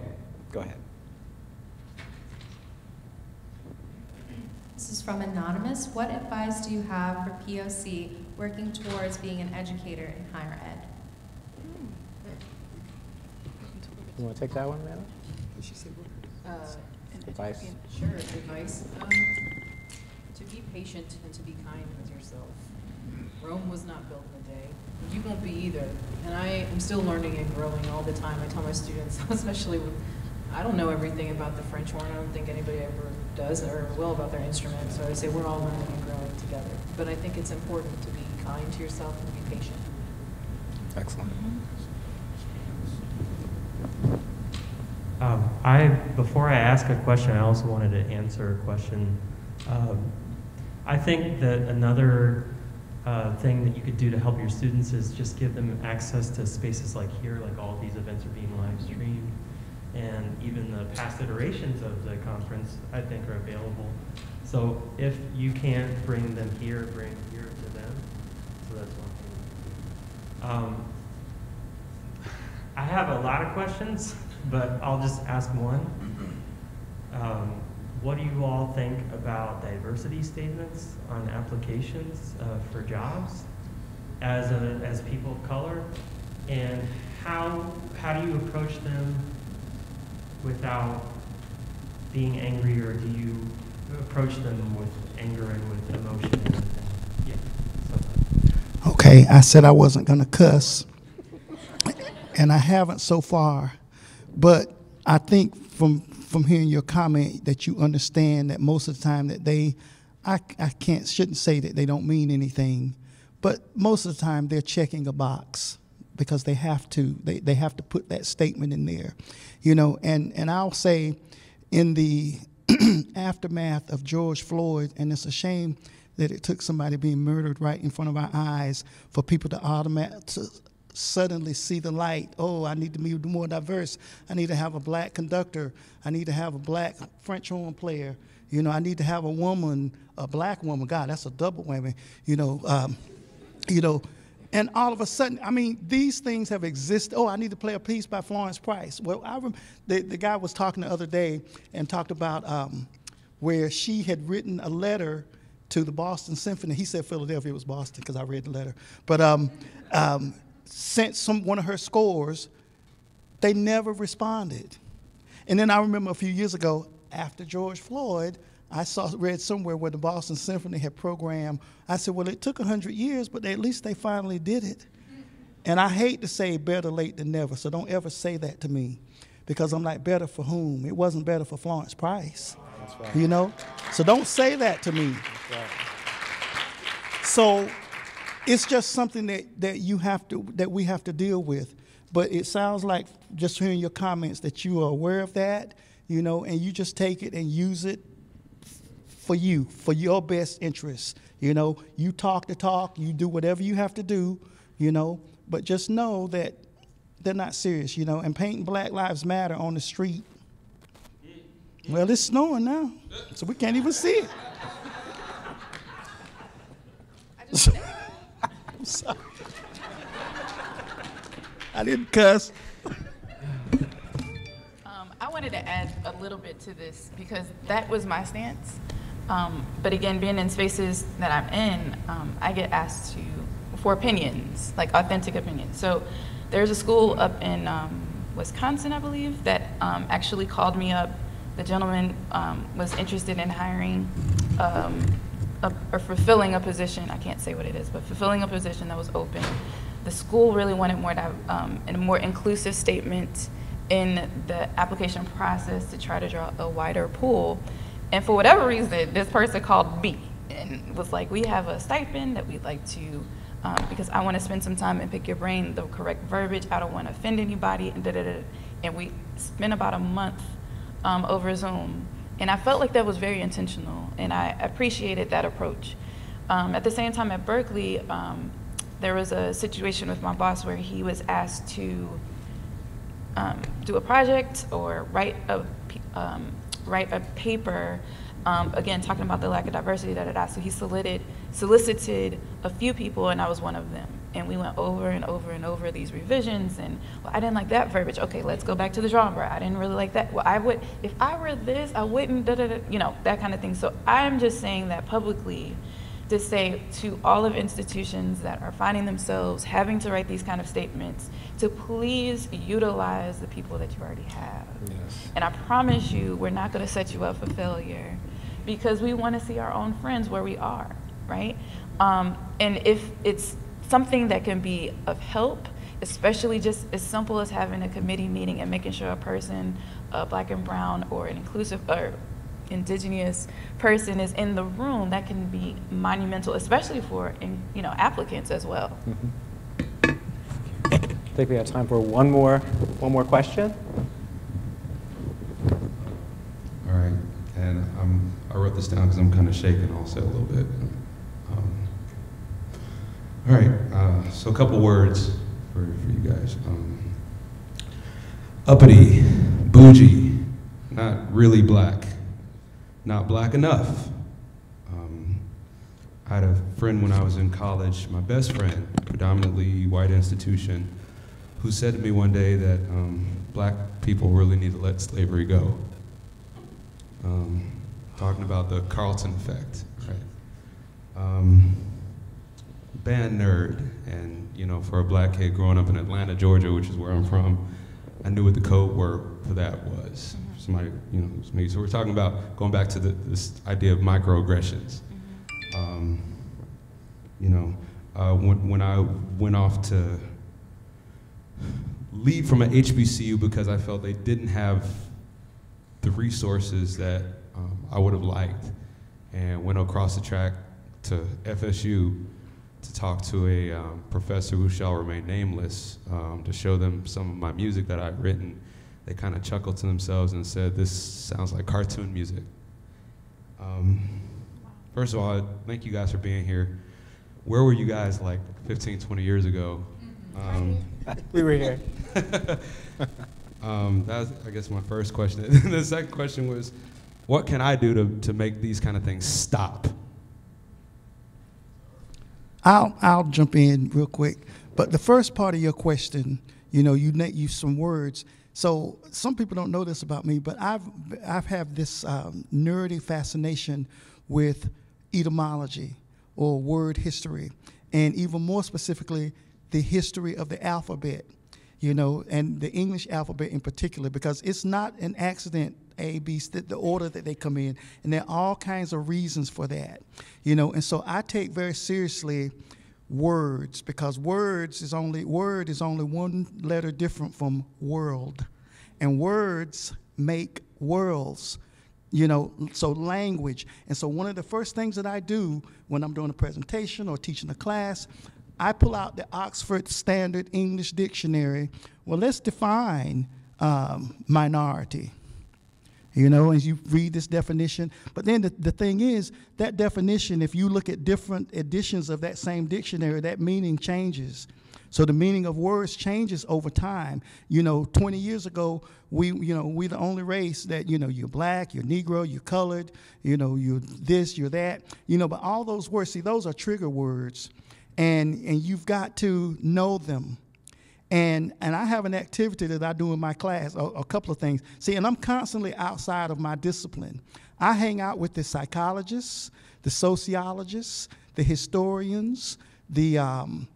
go ahead. This is from Anonymous. What advice do you have for POC working towards being an educator in higher ed? You want to take that one, Amanda? Uh, Advice? Sure, advice. Um, to be patient and to be kind with yourself. Rome was not built in a day. You won't be either. And I am still learning and growing all the time. I tell my students, especially with I don't know everything about the French horn. I don't think anybody ever does or will about their instrument. So I say we're all learning and growing together. But I think it's important to be kind to yourself and be patient. Excellent. Um, I, before I ask a question, I also wanted to answer a question. Um, I think that another uh, thing that you could do to help your students is just give them access to spaces like here, like all these events are being live streamed. And even the past iterations of the conference, I think, are available. So if you can't bring them here, bring here to them. So that's one thing. Um, I have a lot of questions, but I'll just ask one. Um, what do you all think about diversity statements on applications uh, for jobs as, a, as people of color? And how, how do you approach them without being angry, or do you approach them with anger and with emotion? Yeah. Okay, I said I wasn't going to cuss, and I haven't so far. But I think from from hearing your comment that you understand that most of the time that they, I, I can't shouldn't say that they don't mean anything, but most of the time they're checking a box because they have to. They they have to put that statement in there, you know. And and I'll say, in the aftermath of George Floyd, and it's a shame that it took somebody being murdered right in front of our eyes for people to automatic to suddenly see the light. Oh, I need to be more diverse. I need to have a black conductor. I need to have a black French horn player. You know, I need to have a woman, a black woman. God, that's a double whammy. You know, um, you know, and all of a sudden, I mean, these things have existed. Oh, I need to play a piece by Florence Price. Well, I rem- the, the guy was talking the other day and talked about um, where she had written a letter to the Boston Symphony. He said Philadelphia was Boston because I read the letter. But um, um, sent some one of her scores. They never responded. And then I remember a few years ago, after George Floyd, I saw read somewhere where the Boston Symphony had programmed. I said, well, it took hundred years, but at least they finally did it. And I hate to say better late than never, so don't ever say that to me, because I'm like better for whom? It wasn't better for Florence Price, right. you know. So don't say that to me. Right. So it's just something that, that you have to that we have to deal with. But it sounds like just hearing your comments that you are aware of that, you know, and you just take it and use it for you, for your best interests. You know, you talk the talk, you do whatever you have to do, you know, but just know that they're not serious, you know, and painting Black Lives Matter on the street. Well, it's snowing now, so we can't even see it. I'm sorry. I didn't cuss. Um, I wanted to add a little bit to this because that was my stance. Um, but again, being in spaces that I'm in, um, I get asked to for opinions, like authentic opinions. So there's a school up in um, Wisconsin, I believe, that um, actually called me up. The gentleman um, was interested in hiring um, a, or fulfilling a position, I can't say what it is, but fulfilling a position that was open. The school really wanted more um, a more inclusive statement in the application process to try to draw a wider pool. And for whatever reason, this person called me and was like, we have a stipend that we'd like to, um, because I want to spend some time and pick your brain, the correct verbiage, I don't want to offend anybody, and da da da. And we spent about a month um, over Zoom and I felt like that was very intentional, and I appreciated that approach. Um, at the same time, at Berklee, um, there was a situation with my boss where he was asked to um, do a project or write a, um, write a paper, um, again, talking about the lack of diversity, da, da, da. So he solicited, solicited a few people, and I was one of them and we went over and over and over these revisions and well i didn't like that verbiage. Okay let's go back to the drawing board. I didn't really like that. Well i would if i were this i wouldn't da, da, da, you know that kind of thing. So i'm just saying that publicly to say to all of institutions that are finding themselves having to write these kind of statements to please utilize the people that you already have. Yes. and i promise you we're not going to set you up for failure because we want to see our own friends where we are right? Um, and if it's something that can be of help especially just as simple as having a committee meeting and making sure a person, uh, black and brown, or an inclusive or indigenous person is in the room, that can be monumental, especially for in, you know applicants as well. Mm-hmm. I think we have time for one more, one more question. All right, and um, I wrote this down because I'm kind of shaking also a little bit. Um, all right, uh, so a couple words for, for you guys. Um, uppity, bougie, not really black, not black enough. Um, I had a friend when I was in college, my best friend, predominantly white institution, who said to me one day that um, black people really need to let slavery go. Um, talking about the Carlton effect, right? Band nerd, and you know, for a black kid growing up in Atlanta, Georgia, which is where I'm from, I knew what the code word for that was. Somebody, you know, me. So we're talking about going back to the, this idea of microaggressions. Um, you know, uh, when, when I went off to leave from an HBCU because I felt they didn't have the resources that um, I would have liked, and went across the track to FSU to talk to a um, professor who shall remain nameless um, to show them some of my music that I'd written. They kind of chuckled to themselves and said, This sounds like cartoon music. Um, first of all, thank you guys for being here. Where were you guys like 15, 20 years ago? Um, we were here. um, that's, I guess, my first question. the second question was, what can I do to, to make these kind of things stop? I'll, I'll jump in real quick. But the first part of your question, you know, you use some words. So some people don't know this about me, but I've I've had this um, nerdy fascination with etymology or word history, and even more specifically, the history of the alphabet. You know, and the English alphabet in particular, because it's not an accident a, B, the order that they come in. And there are all kinds of reasons for that. You know, and so I take very seriously words because words is only word is only one letter different from world. And words make worlds you know so language and so one of the first things that i do when i'm doing a presentation or teaching a class I pull out the Oxford Standard English Dictionary. Well, let's define um, minority. You know, as you read this definition. But then the, the thing is, that definition, if you look at different editions of that same dictionary, that meaning changes. So the meaning of words changes over time. You know, 20 years ago, we, you know, we're the only race that, you know, you're black, you're Negro, you're colored, you know, you're this, you're that. You know, but all those words, see, those are trigger words and, and you've got to know them. And, and I have an activity that I do in my class, a, a couple of things. See, and I'm constantly outside of my discipline. I hang out with the psychologists, the sociologists, the historians, the um,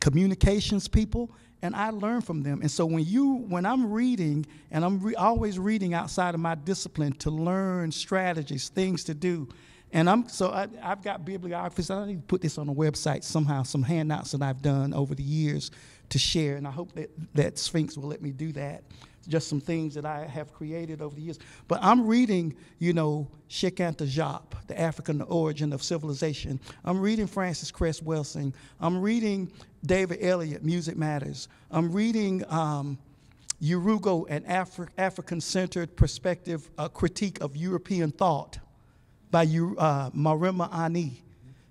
communications people, and I learn from them. And so when you, when I'm reading, and I'm re always reading outside of my discipline to learn strategies, things to do, and I'm so I, have got bibliographies. I need to put this on a website somehow, some handouts that I've done over the years to share. And I hope that, that Sphinx will let me do that. Just some things that I have created over the years. But I'm reading, you know, Cheikh Anta Diop, The African Origin of Civilization. I'm reading Frances Cress Welsing. I'm reading David Elliott, Music Matters. I'm reading um, Yurugu, an Afri African centered perspective, a critique of European thought by uh, Marimba Ani.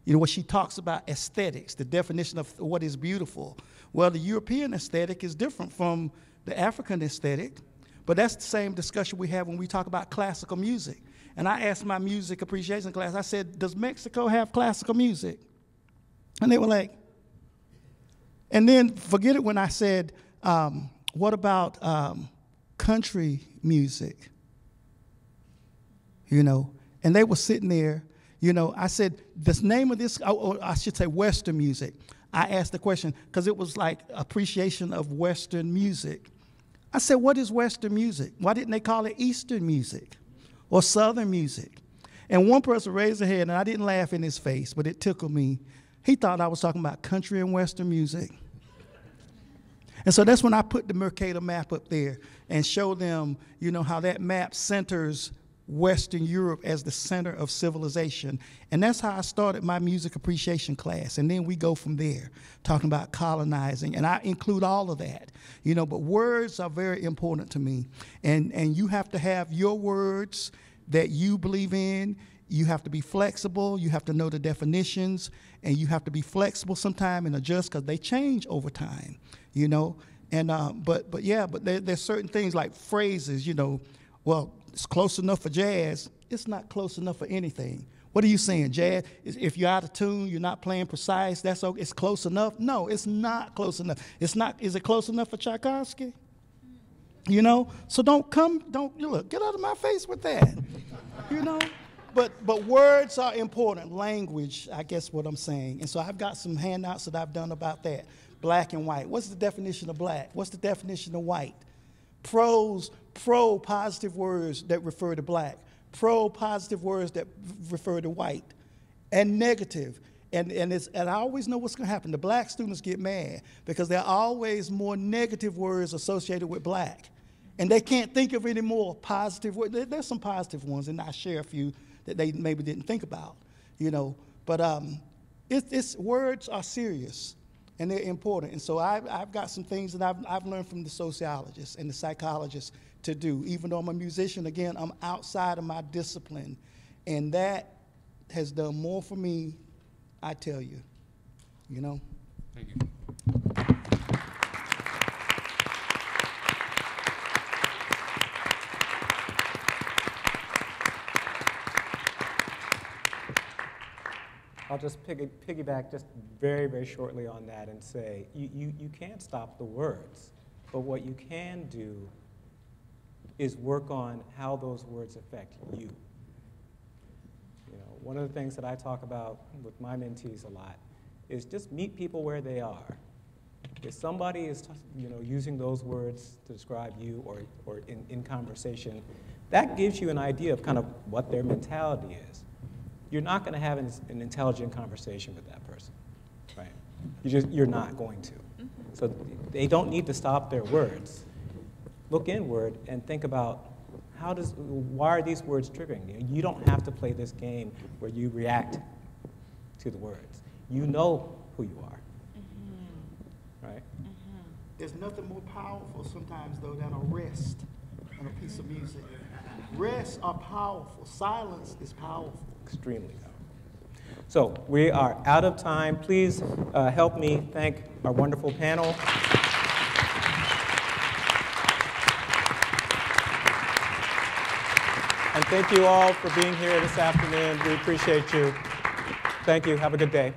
You know, where she talks about aesthetics, the definition of what is beautiful. Well, the European aesthetic is different from the African aesthetic, but that's the same discussion we have when we talk about classical music. And I asked my music appreciation class, I said, Does Mexico have classical music? And they were like, and then forget it when I said, um, What about um, country music? You know, and they were sitting there. You know, I said, the name of this, I should say Western music. I asked the question because it was like appreciation of Western music. I said, what is Western music? Why didn't they call it Eastern music or Southern music? And one person raised their hand, and I didn't laugh in his face, but it tickled me. He thought I was talking about country and Western music. And so that's when I put the Mercator map up there and show them, you know, how that map centers Western Europe as the center of civilization. And that's how I started my music appreciation class. And then we go from there, talking about colonizing. And I include all of that, you know, but words are very important to me. And, and you have to have your words that you believe in. You have to be flexible. You have to know the definitions. And you have to be flexible sometime and adjust because they change over time, you know. And, uh, but, but yeah, but there, there's certain things like phrases, you know, well, it's close enough for jazz. It's not close enough for anything. What are you saying, jazz? If you're out of tune, you're not playing precise. That's okay. It's close enough. No, it's not close enough. It's not. Is it close enough for Tchaikovsky? You know. So don't come. Don't you look. Get out of my face with that. You know. But but words are important. Language, I guess, what I'm saying. And so I've got some handouts that I've done about that. Black and white. What's the definition of black? What's the definition of white? pros, pro positive words that refer to black, pro positive words that refer to white, and negative. And, and, it's, and I always know what's going to happen. The black students get mad because there are always more negative words associated with black. And they can't think of any more positive words. There- There's some positive ones, and I share a few that they maybe didn't think about, you know. But um, it, it's, words are serious and they're important. And so I've, I've got some things that I've, I've learned from the sociologists and the psychologists to do. Even though I'm a musician, again, I'm outside of my discipline. And that has done more for me, I tell you. You know? Thank you. I'll just piggy, piggyback just very, very shortly on that and say you, you, you can't stop the words, but what you can do is work on how those words affect you. You know, one of the things that I talk about with my mentees a lot is just meet people where they are. If somebody is you know, using those words to describe you or, or in, in conversation, that gives you an idea of kind of what their mentality is you're not going to have an, an intelligent conversation with that person, right? You just, you're not going to. Mm-hmm. So they don't need to stop their words. Look inward and think about how does, why are these words triggering you? You don't have to play this game where you react to the words. You know who you are, right? There's nothing more powerful sometimes, though, than a rest on a piece of music. Rests are powerful. Silence is powerful. extremely powerful. So we are out of time. Please uh, help me thank our wonderful panel. Thank you all for being here this afternoon. We appreciate you. Thank you. Have a good day.